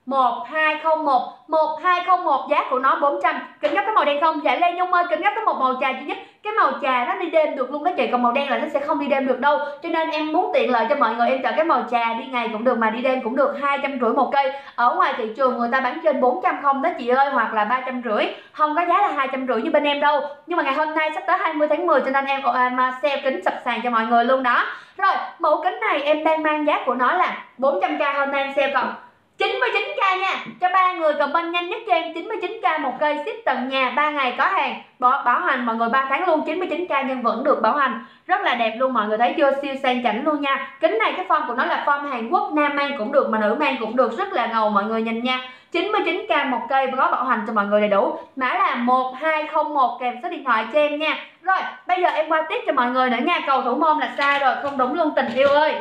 1201 1201 giá của nó 400 kính gấp cái màu đen không? Dạ Lê Nhung ơi, kính gấp có một màu trà duy nhất cái màu trà nó đi đêm được luôn đó chị, còn màu đen là nó sẽ không đi đêm được đâu. Cho nên em muốn tiện lợi cho mọi người, em chọn cái màu trà đi ngày cũng được mà đi đêm cũng được, hai trăm rưỡi một cây. Ở ngoài thị trường người ta bán trên 400 không đó chị ơi, hoặc là ba trăm rưỡi. Không có giá là hai trăm rưỡi như bên em đâu. Nhưng mà ngày hôm nay sắp tới 20 tháng 10 cho nên em ờ, mà ờ, sale kính sập sàn cho mọi người luôn đó. Rồi, mẫu kính này em đang mang giá của nó là 400k hôm nay em sale còn. 99k nha. Cho ba người comment nhanh nhất cho em 99k một cây ship tận nhà 3 ngày có hàng. Bảo, bảo hành mọi người 3 tháng luôn 99k nhưng vẫn được bảo hành. Rất là đẹp luôn mọi người thấy chưa? Siêu sang chảnh luôn nha. Kính này cái form của nó là form Hàn Quốc nam mang cũng được mà nữ mang cũng được. Rất là ngầu mọi người nhìn nha. 99k một cây và có bảo hành cho mọi người đầy đủ. Mã là 1201 kèm số điện thoại cho em nha. Rồi bây giờ em qua tiếp cho mọi người nữa nha. Cầu thủ môn là sai rồi không đúng luôn tình yêu ơi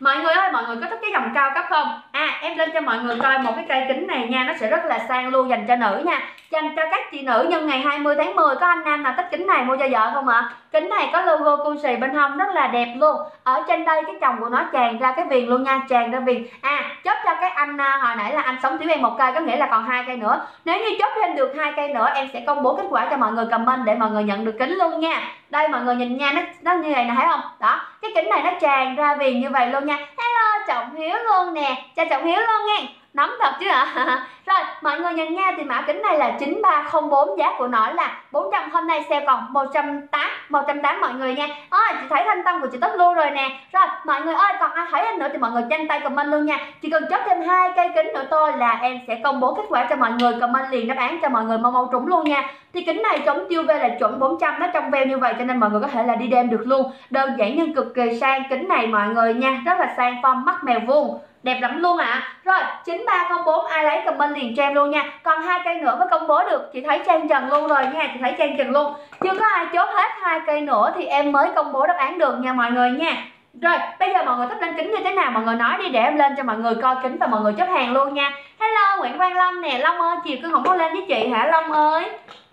mọi người ơi, mọi người có thích cái dòng cao cấp không? À em lên cho mọi người coi một cái cây kính này nha, nó sẽ rất là sang luôn dành cho nữ nha. Dành cho các chị nữ nhân ngày 20 tháng 10 có anh nam nào thích kính này mua cho vợ không ạ? À? kính này có logo Gucci bên hông, rất là đẹp luôn. Ở trên đây cái chồng của nó tràn ra cái viền luôn nha, tràn ra viền. À chốt cho cái anh à, hồi nãy là anh sống thiếu em một cây, có nghĩa là còn hai cây nữa. Nếu như chốt thêm được hai cây nữa, em sẽ công bố kết quả cho mọi người comment để mọi người nhận được kính luôn nha đây, mọi người nhìn nha, nó nó như này nè, thấy không? Đó, cái kính này nó tràn ra viền như vậy luôn nha. Hello, trọng hiếu luôn nè. Chào trọng hiếu luôn nha nắm thật chứ ạ à? [laughs] rồi, mọi người nhìn nha, thì mã kính này là 9304 giá của nó là 400 hôm nay sale còn 180 180 mọi người nha. Ôi, chị thấy thanh tâm của chị tốt luôn rồi nè. Rồi, mọi người ơi, còn ai thấy em nữa thì mọi người nhanh tay comment luôn nha. Chỉ cần chốt thêm hai cây kính nữa tôi là em sẽ công bố kết quả cho mọi người, comment liền đáp án cho mọi người mau mau trúng luôn nha. Thì kính này chống tiêu UV là chuẩn 400 nó trong veo như vậy cho nên mọi người có thể là đi đêm được luôn. Đơn giản nhưng cực kỳ sang kính này mọi người nha. Rất là sang form mắt mèo vuông đẹp lắm luôn ạ. À. rồi 9304 ai lấy comment liền cho em luôn nha. Còn hai cây nữa mới công bố được. Chị thấy trang trần luôn rồi nha, chị thấy trang trần luôn. Chưa có ai chốt hết hai cây nữa thì em mới công bố đáp án được nha mọi người nha. Rồi, bây giờ mọi người thích lên kính như thế nào? Mọi người nói đi để em lên cho mọi người coi kính và mọi người chốt hàng luôn nha. Hello, nguyễn quang long nè. Long ơi, chiều cứ không có lên với chị hả? Long ơi.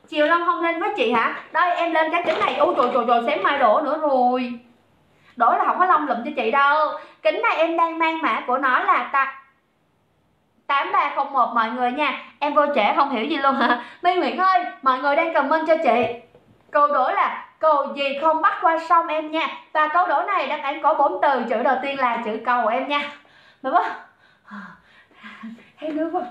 Chiều long không lên với chị hả? Đây, em lên cái kính này. Ôi, trời trời trời, xém mai đổ nữa rồi đổ là không có lông lụm cho chị đâu. Kính này em đang mang mã của nó là ta 8301 mọi người nha. Em vô trẻ không hiểu gì luôn hả? [laughs] My Nguyễn ơi, mọi người đang comment cho chị. Câu đố là cầu gì không bắt qua sông em nha? Và câu đố này đáp án có bốn từ. Chữ đầu tiên là chữ cầu em nha. Đúng không? [laughs] Thấy nước không?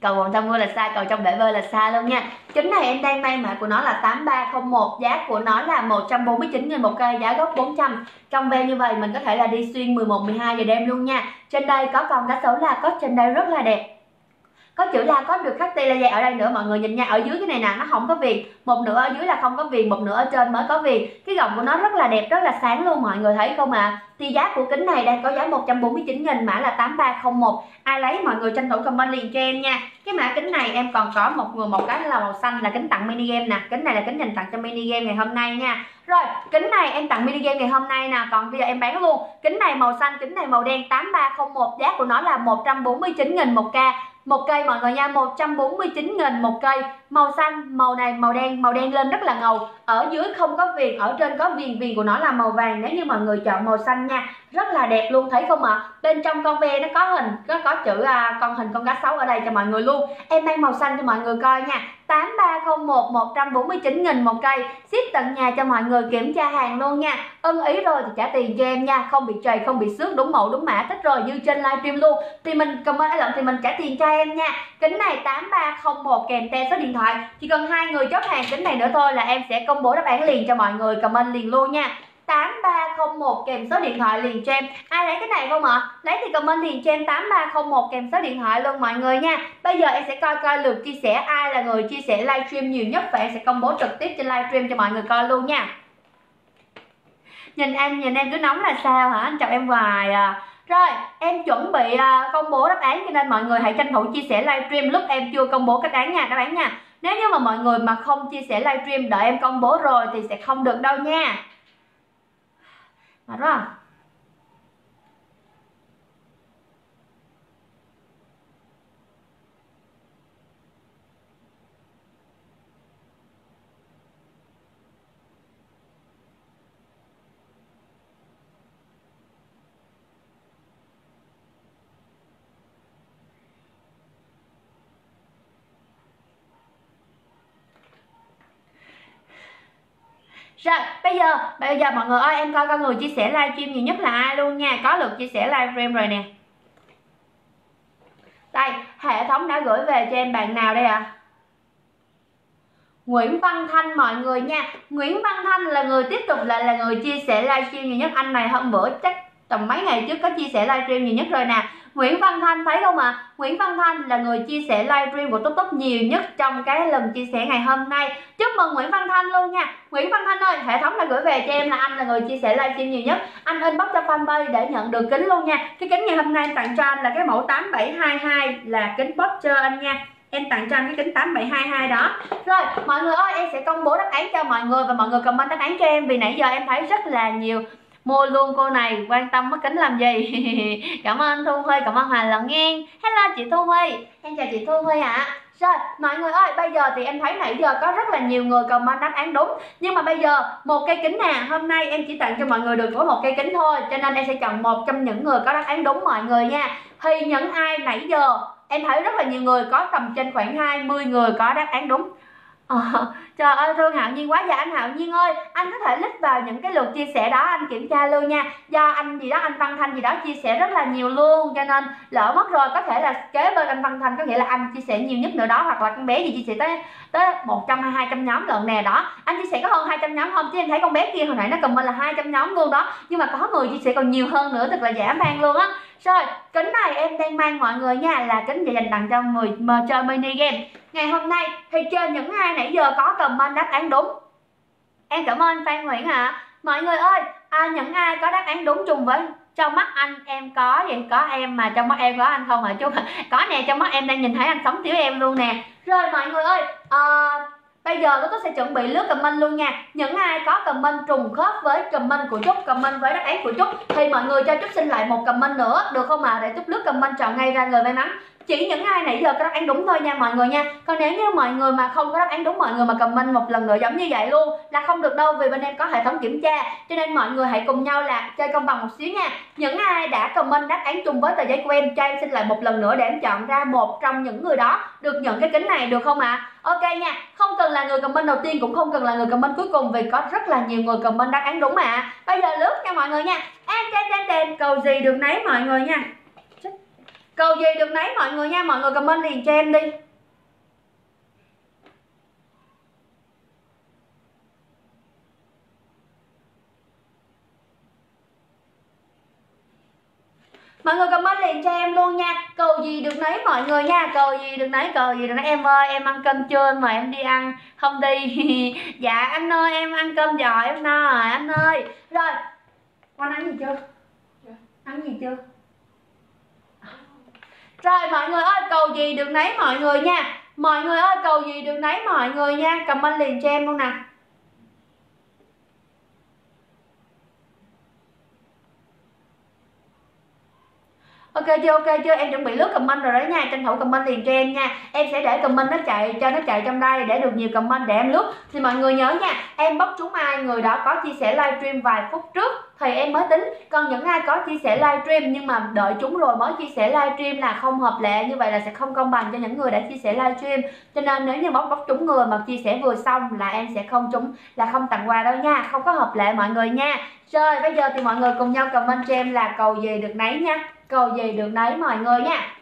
Cầu vòng trong mưa là xa, cầu trong bể bơi là xa luôn nha. Kính này em đang mang mã của nó là 8301 giá của nó là 149 nghìn một cây, giá gốc 400 trong ve như vậy mình có thể là đi xuyên 11 12 giờ đêm luôn nha. Trên đây có con cá sấu là có trên đây rất là đẹp có chữ la có được khắc ti dây ở đây nữa, mọi người nhìn nha. Ở dưới cái này nè, nó không có viền. Một nửa ở dưới là không có viền, một nửa ở trên mới có viền. Cái gọng của nó rất là đẹp, rất là sáng luôn, mọi người thấy không ạ? À? thì giá của kính này đang có giá 149 nghìn, mã là 8301 ai lấy, mọi người tranh thủ comment liền cho em nha. Cái mã kính này em còn có một người, một cái là màu xanh, là kính tặng mini game nè. Kính này là kính dành tặng cho mini game ngày hôm nay nha. Rồi, kính này em tặng mini game ngày hôm nay nè. Còn bây giờ em bán luôn. Kính này màu xanh, kính này màu đen 8301 giá của nó là 149 nghìn một ca một cây mọi người nha 149 nghìn một cây màu xanh màu này màu đen màu đen lên rất là ngầu. Ở dưới không có viền ở trên có viền viền của nó là màu vàng. Nếu như mọi người chọn màu xanh nha rất là đẹp luôn thấy không ạ? À? bên trong con ve nó có hình có có chữ à, con hình con cá sấu ở đây cho mọi người luôn. Em mang màu xanh cho mọi người coi nha. 8301 149 nghìn một cây. Ship tận nhà cho mọi người kiểm tra hàng luôn nha. Ưng ý rồi thì trả tiền cho em nha. Không bị trầy không bị xước đúng mẫu đúng mã thích rồi như trên livestream luôn. Thì mình comment lận thì mình trả tiền cho em nha. Kính này 8301 kèm theo số điện thoại chỉ cần hai người chốt hàng, tính này nữa thôi là em sẽ công bố đáp án liền cho mọi người comment liền luôn nha. 8301 kèm số điện thoại liền cho em. Ai lấy cái này không ạ? Lấy thì comment liền cho em. 8301 kèm số điện thoại luôn mọi người nha. Bây giờ em sẽ coi coi lượt chia sẻ ai là người chia sẻ livestream nhiều nhất và em sẽ công bố trực tiếp trên livestream cho mọi người coi luôn nha. Nhìn em nhìn em cứ nóng là sao hả? Anh chào em hoài à. Rồi, em chuẩn bị à, công bố đáp án cho nên mọi người hãy tranh thủ chia sẻ livestream lúc em chưa công bố đáp án nha các bạn nha nếu như mà mọi người mà không chia sẻ livestream đợi em công bố rồi thì sẽ không được đâu nha Mà rồi. Rồi, bây giờ bây giờ mọi người ơi, em coi con người chia sẻ livestream nhiều nhất là ai luôn nha. Có lượt chia sẻ livestream rồi nè. Đây, hệ thống đã gửi về cho em bạn nào đây ạ? À? Nguyễn Văn Thanh mọi người nha. Nguyễn Văn Thanh là người tiếp tục lại là người chia sẻ livestream nhiều nhất. Anh này hôm bữa chắc tầm mấy ngày trước có chia sẻ livestream nhiều nhất rồi nè. Nguyễn Văn Thanh thấy không ạ? À? Nguyễn Văn Thanh là người chia sẻ livestream của Top Top nhiều nhất trong cái lần chia sẻ ngày hôm nay. Chúc mừng Nguyễn Văn Thanh luôn nha. Nguyễn Văn Thanh ơi, hệ thống đã gửi về cho em là anh là người chia sẻ livestream nhiều nhất. Anh inbox cho fanpage để nhận được kính luôn nha. Cái kính ngày hôm nay em tặng cho anh là cái mẫu 8722 là kính Porsche anh nha em tặng cho anh cái kính 8722 đó rồi mọi người ơi em sẽ công bố đáp án cho mọi người và mọi người comment đáp án cho em vì nãy giờ em thấy rất là nhiều mua luôn cô này, quan tâm mất kính làm gì? [laughs] Cảm ơn thu huy, cảm ơn hà lận nghe. Hello chị thu huy. Em chào chị thu huy ạ. À. rồi, mọi người ơi, bây giờ thì em thấy nãy giờ có rất là nhiều người comment đáp án đúng. Nhưng mà bây giờ, một cây kính nè, hôm nay em chỉ tặng cho mọi người được có một cây kính thôi. Cho nên em sẽ chọn một trong những người có đáp án đúng mọi người nha. Thì những ai, nãy giờ em thấy rất là nhiều người có tầm trên khoảng 20 người có đáp án đúng. Ờ, trời ơi thương Hạo Nhiên quá dạ anh Hạo Nhiên ơi. Anh có thể lít vào những cái lượt chia sẻ đó anh kiểm tra luôn nha. Do anh gì đó anh Văn Thanh gì đó chia sẻ rất là nhiều luôn cho nên lỡ mất rồi có thể là kế bên anh Văn Thanh có nghĩa là anh chia sẻ nhiều nhất nữa đó hoặc là con bé gì chia sẻ tới tới một trăm hay hai trăm nhóm lận nè đó. Anh chia sẻ có hơn 200 nhóm không? Chứ em thấy con bé kia hồi nãy nó comment là 200 nhóm luôn đó. Nhưng mà có người chia sẻ còn nhiều hơn nữa thật là dã man luôn á rồi kính này em đang mang mọi người nha là kính dành tặng cho người mà chơi mini game. Ngày hôm nay thì chơi những ai nãy giờ có comment đáp án đúng? Em cảm ơn phan nguyễn ạ. À. mọi người ơi à, những ai có đáp án đúng trùng với trong mắt anh em có vậy có em mà trong mắt em có anh không hả chú có nè trong mắt em đang nhìn thấy anh sống thiếu em luôn nè. Rồi mọi người ơi uh, Bây giờ tôi sẽ chuẩn bị lướt comment luôn nha Những ai có comment trùng khớp với comment của Trúc, Comment với đáp án của Trúc, Thì mọi người cho Trúc xin lại một comment nữa, Được không ạ? À? Để Trúc lướt comment chọn ngay ra người may mắn chỉ những ai nãy giờ có đáp án đúng thôi nha mọi người nha. Còn nếu như mọi người mà không có đáp án đúng, mọi người mà comment một lần nữa giống như vậy luôn là không được đâu vì bên em có hệ thống kiểm tra. Cho nên mọi người hãy cùng nhau là chơi công bằng một xíu nha. Những ai đã comment đáp án chung với tờ giấy của em, cho em xin lại một lần nữa để em chọn ra một trong những người đó được nhận cái kính này, được không ạ? À? ok nha, không cần là người comment đầu tiên, cũng không cần là người comment cuối cùng vì có rất là nhiều người comment đáp án đúng mà bây giờ lướt nha mọi người nha. Em trên trên tên, cầu gì được nấy mọi người nha. Cầu gì được nấy mọi người nha Mọi người comment liền cho em đi Mọi người comment liền cho em luôn nha Cầu gì được nấy mọi người nha Cầu gì được nấy, cầu gì được nấy Em ơi, em ăn cơm chưa, mời em đi ăn Không đi [laughs] Dạ anh ơi, em ăn cơm rồi, em no rồi anh ơi Rồi, con ăn gì chưa? Dạ. Ăn gì chưa? Rồi, mọi người ơi, cầu gì được nấy mọi người nha. Mọi người ơi, cầu gì được nấy mọi người nha. Comment liền cho em luôn nè. Ok chưa ok chưa? Em chuẩn bị lướt comment rồi đấy nha. Tranh thủ comment liền cho em nha. Em sẽ để comment nó chạy, cho nó chạy trong đây để được nhiều comment để em lướt. Thì mọi người nhớ nha, em bóc chúng ai, người đó có chia sẻ livestream vài phút trước thì em mới tính. Còn những ai có chia sẻ livestream nhưng mà đợi chúng rồi mới chia sẻ livestream là không hợp lệ, như vậy là sẽ không công bằng cho những người đã chia sẻ livestream. Cho nên nếu như bóc bóc chúng người mà chia sẻ vừa xong là em sẽ không chúng là không tặng quà đâu nha. Không có hợp lệ mọi người nha. Rồi, bây giờ thì mọi người cùng nhau comment cho em là cầu gì được nấy nha cầu gì được đấy mọi người nha.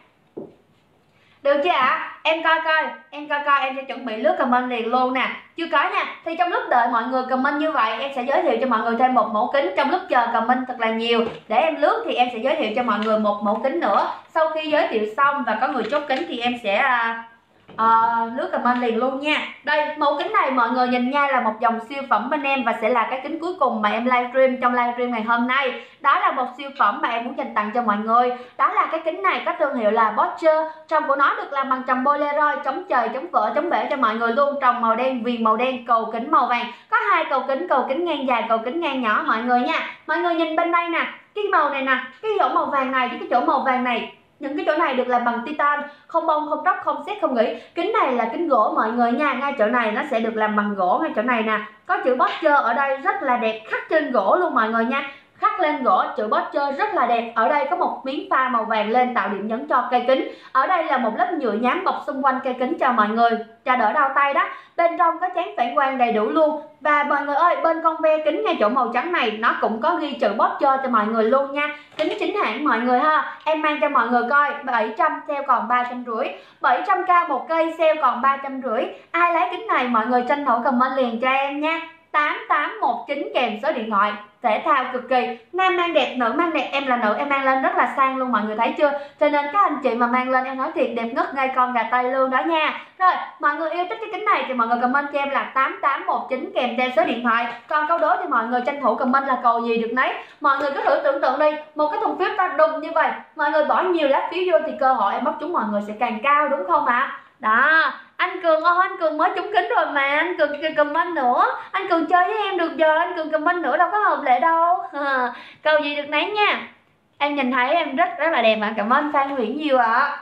Được chưa ạ? Em coi coi, em coi coi, em sẽ chuẩn bị lướt comment liền luôn nè. Chưa có nha, thì trong lúc đợi mọi người comment như vậy, em sẽ giới thiệu cho mọi người thêm một mẫu kính. Trong lúc chờ comment thật là nhiều, để em lướt thì em sẽ giới thiệu cho mọi người một mẫu kính nữa. Sau khi giới thiệu xong và có người chốt kính thì em sẽ à, uh, nước lướt comment liền luôn nha. Đây mẫu kính này mọi người nhìn nha là một dòng siêu phẩm bên em và sẽ là cái kính cuối cùng mà em livestream trong livestream ngày hôm nay. Đó là một siêu phẩm mà em muốn dành tặng cho mọi người. Đó là cái kính này có thương hiệu là Bocher trong của nó được làm bằng trồng Polaroid chống trời chống vỡ chống bể cho mọi người luôn. Trồng màu đen viền màu đen cầu kính màu vàng. Có hai cầu kính cầu kính ngang dài cầu kính ngang nhỏ mọi người nha. Mọi người nhìn bên đây nè cái màu này nè cái chỗ màu vàng này với cái chỗ màu vàng này những cái chỗ này được làm bằng titan, không bông, không tróc, không xét, không gỉ. Kính này là kính gỗ, mọi người nha. Ngay chỗ này nó sẽ được làm bằng gỗ ngay chỗ này nè. Có chữ Bosch ở đây rất là đẹp, khắc trên gỗ luôn mọi người nha khắc lên gỗ, chữ chơi rất là đẹp. Ở đây có một miếng pha màu vàng lên tạo điểm nhấn cho cây kính. Ở đây là một lớp nhựa nhám bọc xung quanh cây kính cho mọi người. Cho đỡ đau tay đó, bên trong có chén phản quang đầy đủ luôn. Và mọi người ơi, bên con ve kính ngay chỗ màu trắng này, nó cũng có ghi chữ chơi cho mọi người luôn nha. Kính chính hãng mọi người ha. Em mang cho mọi người coi 700 sale còn ba trăm rưỡi. 700k một cây sale còn ba trăm rưỡi. Ai lấy kính này, mọi người tranh thủ comment liền cho em nha. 8819 kèm số điện thoại. Thể thao cực kỳ. Nam mang đẹp, nữ mang đẹp. Em là nữ, em mang lên rất là sang luôn, mọi người thấy chưa? Cho nên các anh chị mà mang lên, em nói thiệt, đẹp ngất ngay con gà tây luôn đó nha. Rồi, mọi người yêu thích cái kính này thì mọi người comment cho em là 8819 kèm theo số điện thoại. Còn câu đố thì mọi người tranh thủ comment là cầu gì được nấy. Mọi người cứ thử tưởng tượng đi, một cái thùng phiếu ta đùng như vậy, mọi người bỏ nhiều lá phiếu vô thì cơ hội em bóc chúng mọi người sẽ càng cao, đúng không ạ? À? đó anh cường ơi anh cường mới trúng kính rồi mà anh cường comment nữa. Anh cường chơi với em được giờ anh cường comment nữa đâu có hợp lệ đâu. À, gì được nấy nha. Em nhìn thấy em rất rất là đẹp mà cảm ơn phan nguyễn nhiều ạ. À.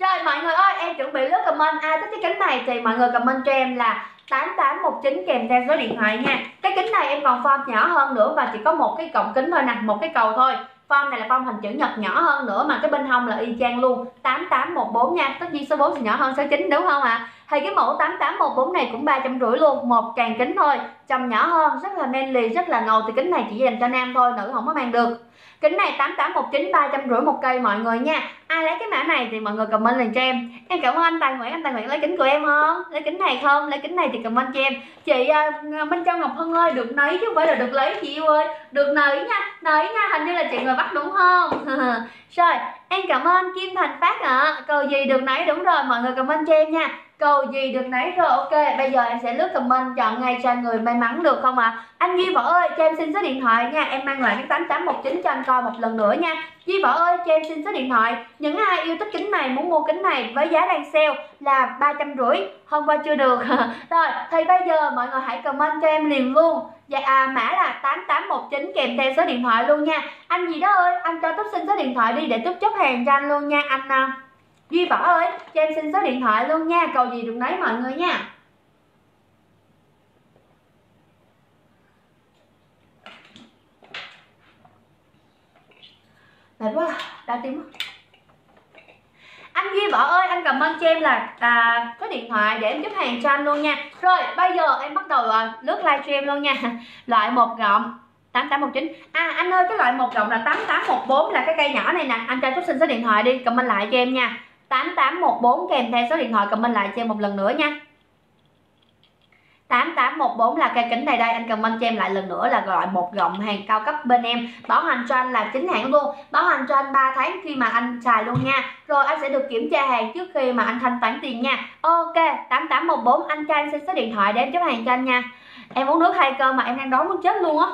rồi mọi người ơi em chuẩn bị lướt comment. À, Ai thích cái kính này thì mọi người comment cho em là 8819 kèm theo số điện thoại nha. Cái kính này em còn form nhỏ hơn nữa và chỉ có một cái cọng kính thôi nè một cái cầu thôi form này là form hình chữ nhật nhỏ hơn nữa mà cái bên hông là y chang luôn. 8814 nha. Tất nhiên số 4 thì nhỏ hơn số 9 đúng không ạ? À? thì cái mẫu 8814 này cũng ba trăm rưỡi luôn, một càng kính thôi. Trầm nhỏ hơn, rất là manly, rất là ngầu. Thì kính này chỉ dành cho nam thôi, nữ không có mang được kính này 8819 350 một cây mọi người nha. Ai lấy cái mã này thì mọi người comment lên cho em. Em cảm ơn anh Tài Nguyễn anh Tài Nguyễn lấy kính của em không? Lấy kính này không? Lấy kính này thì comment cho em. Chị uh, Minh Châu Ngọc Hân ơi được nấy chứ không phải là được lấy chị yêu ơi. Được nấy nha nấy nha hình như là chị người bắt đúng không? [laughs] Rồi em cảm ơn Kim Thành Phát ạ. À. cầu gì được nấy đúng rồi mọi người comment cho em nha cầu gì được nấy rồi ok. Bây giờ em sẽ lướt comment chọn ngay cho người may mắn được không ạ? À? anh Duy Võ ơi cho em xin số điện thoại nha. Em mang lại cái 8819 cho anh coi một lần nữa nha. Duy Võ ơi cho em xin số điện thoại. Những ai yêu thích kính này muốn mua kính này với giá đang sale là ba trăm rưỡi. Hôm qua chưa được. [laughs] Rồi thì bây giờ mọi người hãy comment cho em liền luôn. Dạ à, mã là 8819 kèm theo số điện thoại luôn nha. Anh gì đó ơi anh cho túc xin số điện thoại đi để túc chốt hàng cho anh luôn nha anh à. Duy Võ ơi cho em xin số điện thoại luôn nha cầu gì được lấy mọi người nha. Mệt quá đau tim anh Duy Võ ơi anh cảm ơn cho em là à, số điện thoại để em giúp hàng cho anh luôn nha. Rồi bây giờ em bắt đầu à, lướt livestream luôn nha. [laughs] Loại một gọng 8819 À anh ơi cái loại một rộng là 8814 là cái cây nhỏ này nè. Anh cho chút xin số điện thoại đi comment lại cho em nha. 8814 kèm theo số điện thoại comment lại cho em một lần nữa nha. 8814 là cây kính này đây, anh comment cho em lại lần nữa là gọi một gọng hàng cao cấp bên em. Bảo hành cho anh là chính hãng luôn. Bảo hành cho anh 3 tháng khi mà anh xài luôn nha. Rồi anh sẽ được kiểm tra hàng trước khi mà anh thanh toán tiền nha. Ok 8814 anh cho anh xin số điện thoại để em chấp hàng cho anh nha. Em uống nước hai cơm mà em đang đói muốn chết luôn á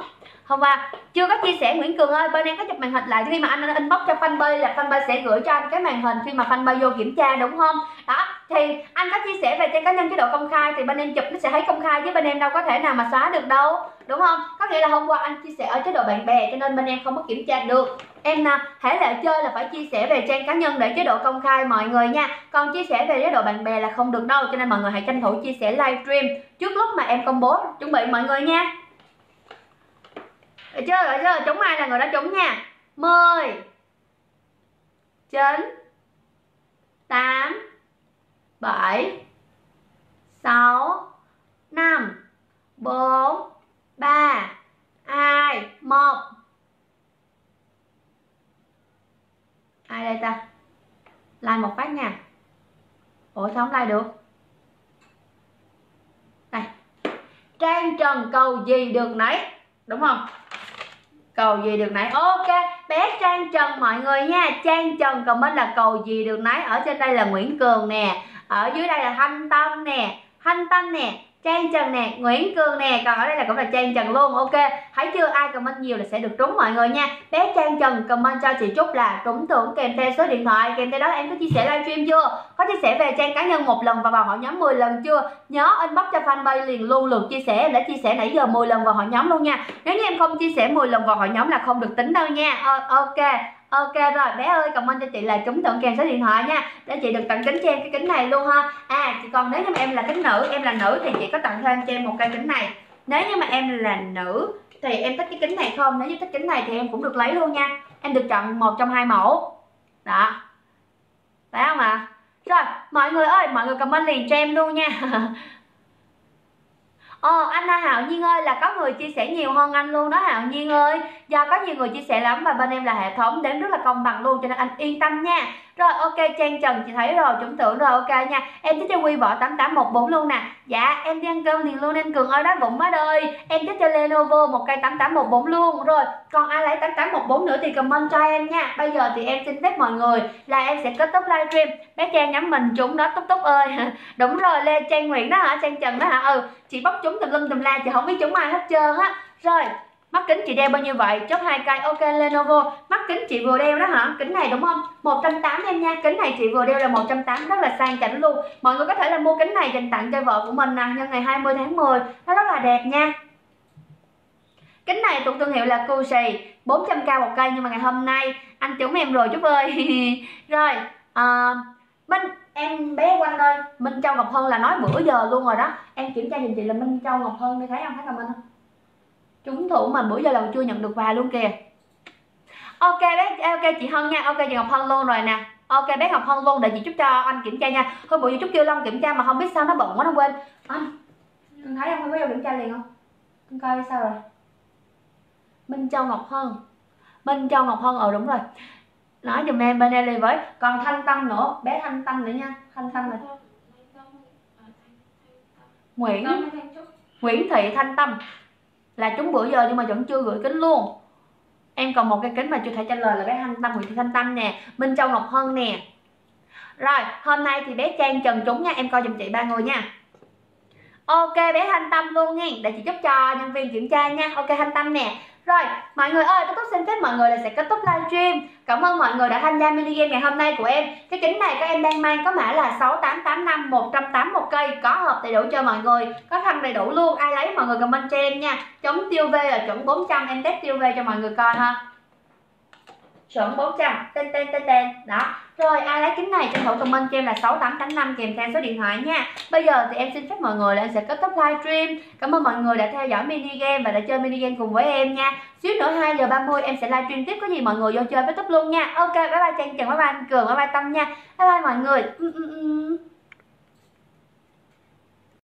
hôm qua à, chưa có chia sẻ Nguyễn Cường ơi, bên em có chụp màn hình lại khi mà anh inbox cho fanpage là fanpage sẽ gửi cho anh cái màn hình khi mà fanpage vô kiểm tra, đúng không? Đó, thì anh có chia sẻ về trang cá nhân chế độ công khai thì bên em chụp nó sẽ thấy công khai chứ bên em đâu có thể nào mà xóa được đâu, đúng không? Có nghĩa là hôm qua anh chia sẻ ở chế độ bạn bè cho nên bên em không có kiểm tra được. Em nè hãy lại chơi là phải chia sẻ về trang cá nhân để chế độ công khai mọi người nha. Còn chia sẻ về chế độ bạn bè là không được đâu, cho nên mọi người hãy tranh thủ chia sẻ livestream trước lúc mà em công bố. Chuẩn bị mọi người nha được chưa? Được chưa? Trúng ai là người đó trúng nha. 10 9 8 7 6 5 4 3 2 1 Ai đây ta? Like một phát nha. Ủa sao không like được? Đây. Trang Trần cầu gì được nấy. Đúng không? Cầu gì được nãy? Ok, bé trang trần mọi người nha. Trang trần còn bên là cầu gì được nãy? Ở trên đây là nguyễn cường nè. Ở dưới đây là thanh tâm nè. Thanh tâm nè. Trang Trần nè, Nguyễn Cường nè, còn ở đây là cũng là Trang Trần luôn, ok. Thấy chưa, ai comment nhiều là sẽ được trúng mọi người nha. Bé Trang Trần comment cho chị Trúc là trúng thưởng kèm theo số điện thoại Kèm theo đó em có chia sẻ livestream chưa? Có chia sẻ về trang cá nhân một lần và vào hội nhóm 10 lần chưa? Nhớ inbox cho fanpage liền luôn lượt chia sẻ Em đã chia sẻ nãy giờ 10 lần vào hội nhóm luôn nha. Nếu như em không chia sẻ 10 lần vào hội nhóm là không được tính đâu nha. Ờ, ok. Ok, rồi, bé ơi, comment cho chị là trúng thưởng kèm số điện thoại nha. Để chị được tặng kính cho em cái kính này luôn ha. À chị còn nếu như mà em là kính nữ, Em là nữ thì chị có tặng thêm cho em một cây kính này. Nếu như mà em là nữ Thì em thích cái kính này không? Nếu như thích kính này thì em cũng được lấy luôn nha. Em được chọn một trong hai mẫu. Đó. Thấy không ạ? À? Rồi, mọi người ơi, mọi người comment liền cho em luôn nha. [laughs] Ờ anh Hạo Nhiên ơi, là có người chia sẻ nhiều hơn anh luôn đó, Hạo Nhiên ơi. Do có nhiều người chia sẻ lắm và bên em là hệ thống đếm rất là công bằng luôn, cho nên anh yên tâm nha rồi, ok, Trang Trần chị thấy rồi trúng tưởng rồi, ok nha. Em thích cho Quy Võ 8814 luôn nè. Dạ em đi ăn cơm liền luôn anh Cường ơi đá bụng má ơi Em thích cho Lenovo một cây 8814 luôn. Rồi, còn ai lấy 8814 nữa thì comment cho em nha. Bây giờ thì em xin phép mọi người là em sẽ kết thúc livestream. Bé Trang nhắm mình trúng đó túc túc ơi. [laughs] Đúng rồi, Lê Trang Nguyễn đó hả? Trang Trần đó hả? Ừ chị bóc trúng tùm lum tùm la, chị không biết trúng ai hết trơn á. Rồi mắt kính chị đeo bao nhiêu vậy? Chốt hai cây ok Lenovo. Mắt kính chị vừa đeo đó hả? Kính này đúng không? 180 em nha. Kính này chị vừa đeo là 180 rất là sang chảnh luôn. Mọi người có thể là mua kính này dành tặng cho vợ của mình nè nhân ngày 20 tháng 10 nó rất là đẹp nha. Kính này thuộc thương hiệu là Cusi 400k một cây nhưng mà ngày hôm nay anh chúng em rồi chút ơi. [laughs] Rồi à, Minh em bé quanh ơi Minh Châu Ngọc Hân là nói bữa giờ luôn rồi đó. Em kiểm tra giùm chị là Minh Châu Ngọc Hân đi thấy không? Thấy comment không? Trúng thủ mà bữa giờ là chưa nhận được quà luôn kìa. Ok bé eh, ok chị hân nha. Ok, chị ngọc hân luôn rồi nè. Ok bé ngọc hân luôn để chị chúc cho anh kiểm tra nha. Hôm bữa giờ chúc kêu long kiểm tra mà không biết sao nó bận quá nó quên. Anh anh thấy anh không có kiểm tra liền không? Anh coi sao rồi? Minh châu ngọc hân. Minh châu ngọc hân ờ đúng rồi. Nói giùm em bên đây với. Còn thanh tâm nữa. Bé thanh tâm nữa nha. Thanh tâm là nguyễn. Nguyễn thị thanh tâm là chúng bữa giờ nhưng mà vẫn chưa gửi kính luôn. Em còn một cái kính mà chưa thể trả lời là bé thanh tâm, nguyễn thị thanh tâm nè, minh châu ngọc hân nè. Rồi, hôm nay thì bé trang, trần trúng nha, em coi giùm chị ba người nha. Ok, bé thanh tâm luôn nha, để chị giúp cho nhân viên kiểm tra nha. Ok, thanh tâm nè rồi, mọi người ơi, tôi xin phép mọi người là sẽ kết thúc livestream. Cảm ơn mọi người đã tham gia mini game ngày hôm nay của em. Cái kính này các em đang mang có mã là 6885 180 một cây, có hộp đầy đủ cho mọi người, có thân đầy đủ luôn. Ai lấy mọi người comment cho em nha. Chống tiêu V là chuẩn 400, em test tiêu V cho mọi người coi ha chuẩn 400 tên tên tên tên. Đó. Rồi, ai lấy kính này trên thủ comment cho em là 6885 kèm theo số điện thoại nha. Bây giờ thì em xin phép mọi người là em sẽ kết thúc livestream cảm ơn mọi người đã theo dõi mini game và đã chơi mini game cùng với em nha. Xíu nữa 2 giờ 30 em sẽ livestream tiếp. Có gì mọi người vô chơi với túc luôn nha. Ok, bye bye trang trần, bye bye anh cường, bye bye tâm nha. Bye bye mọi người. Mm, mm, mm.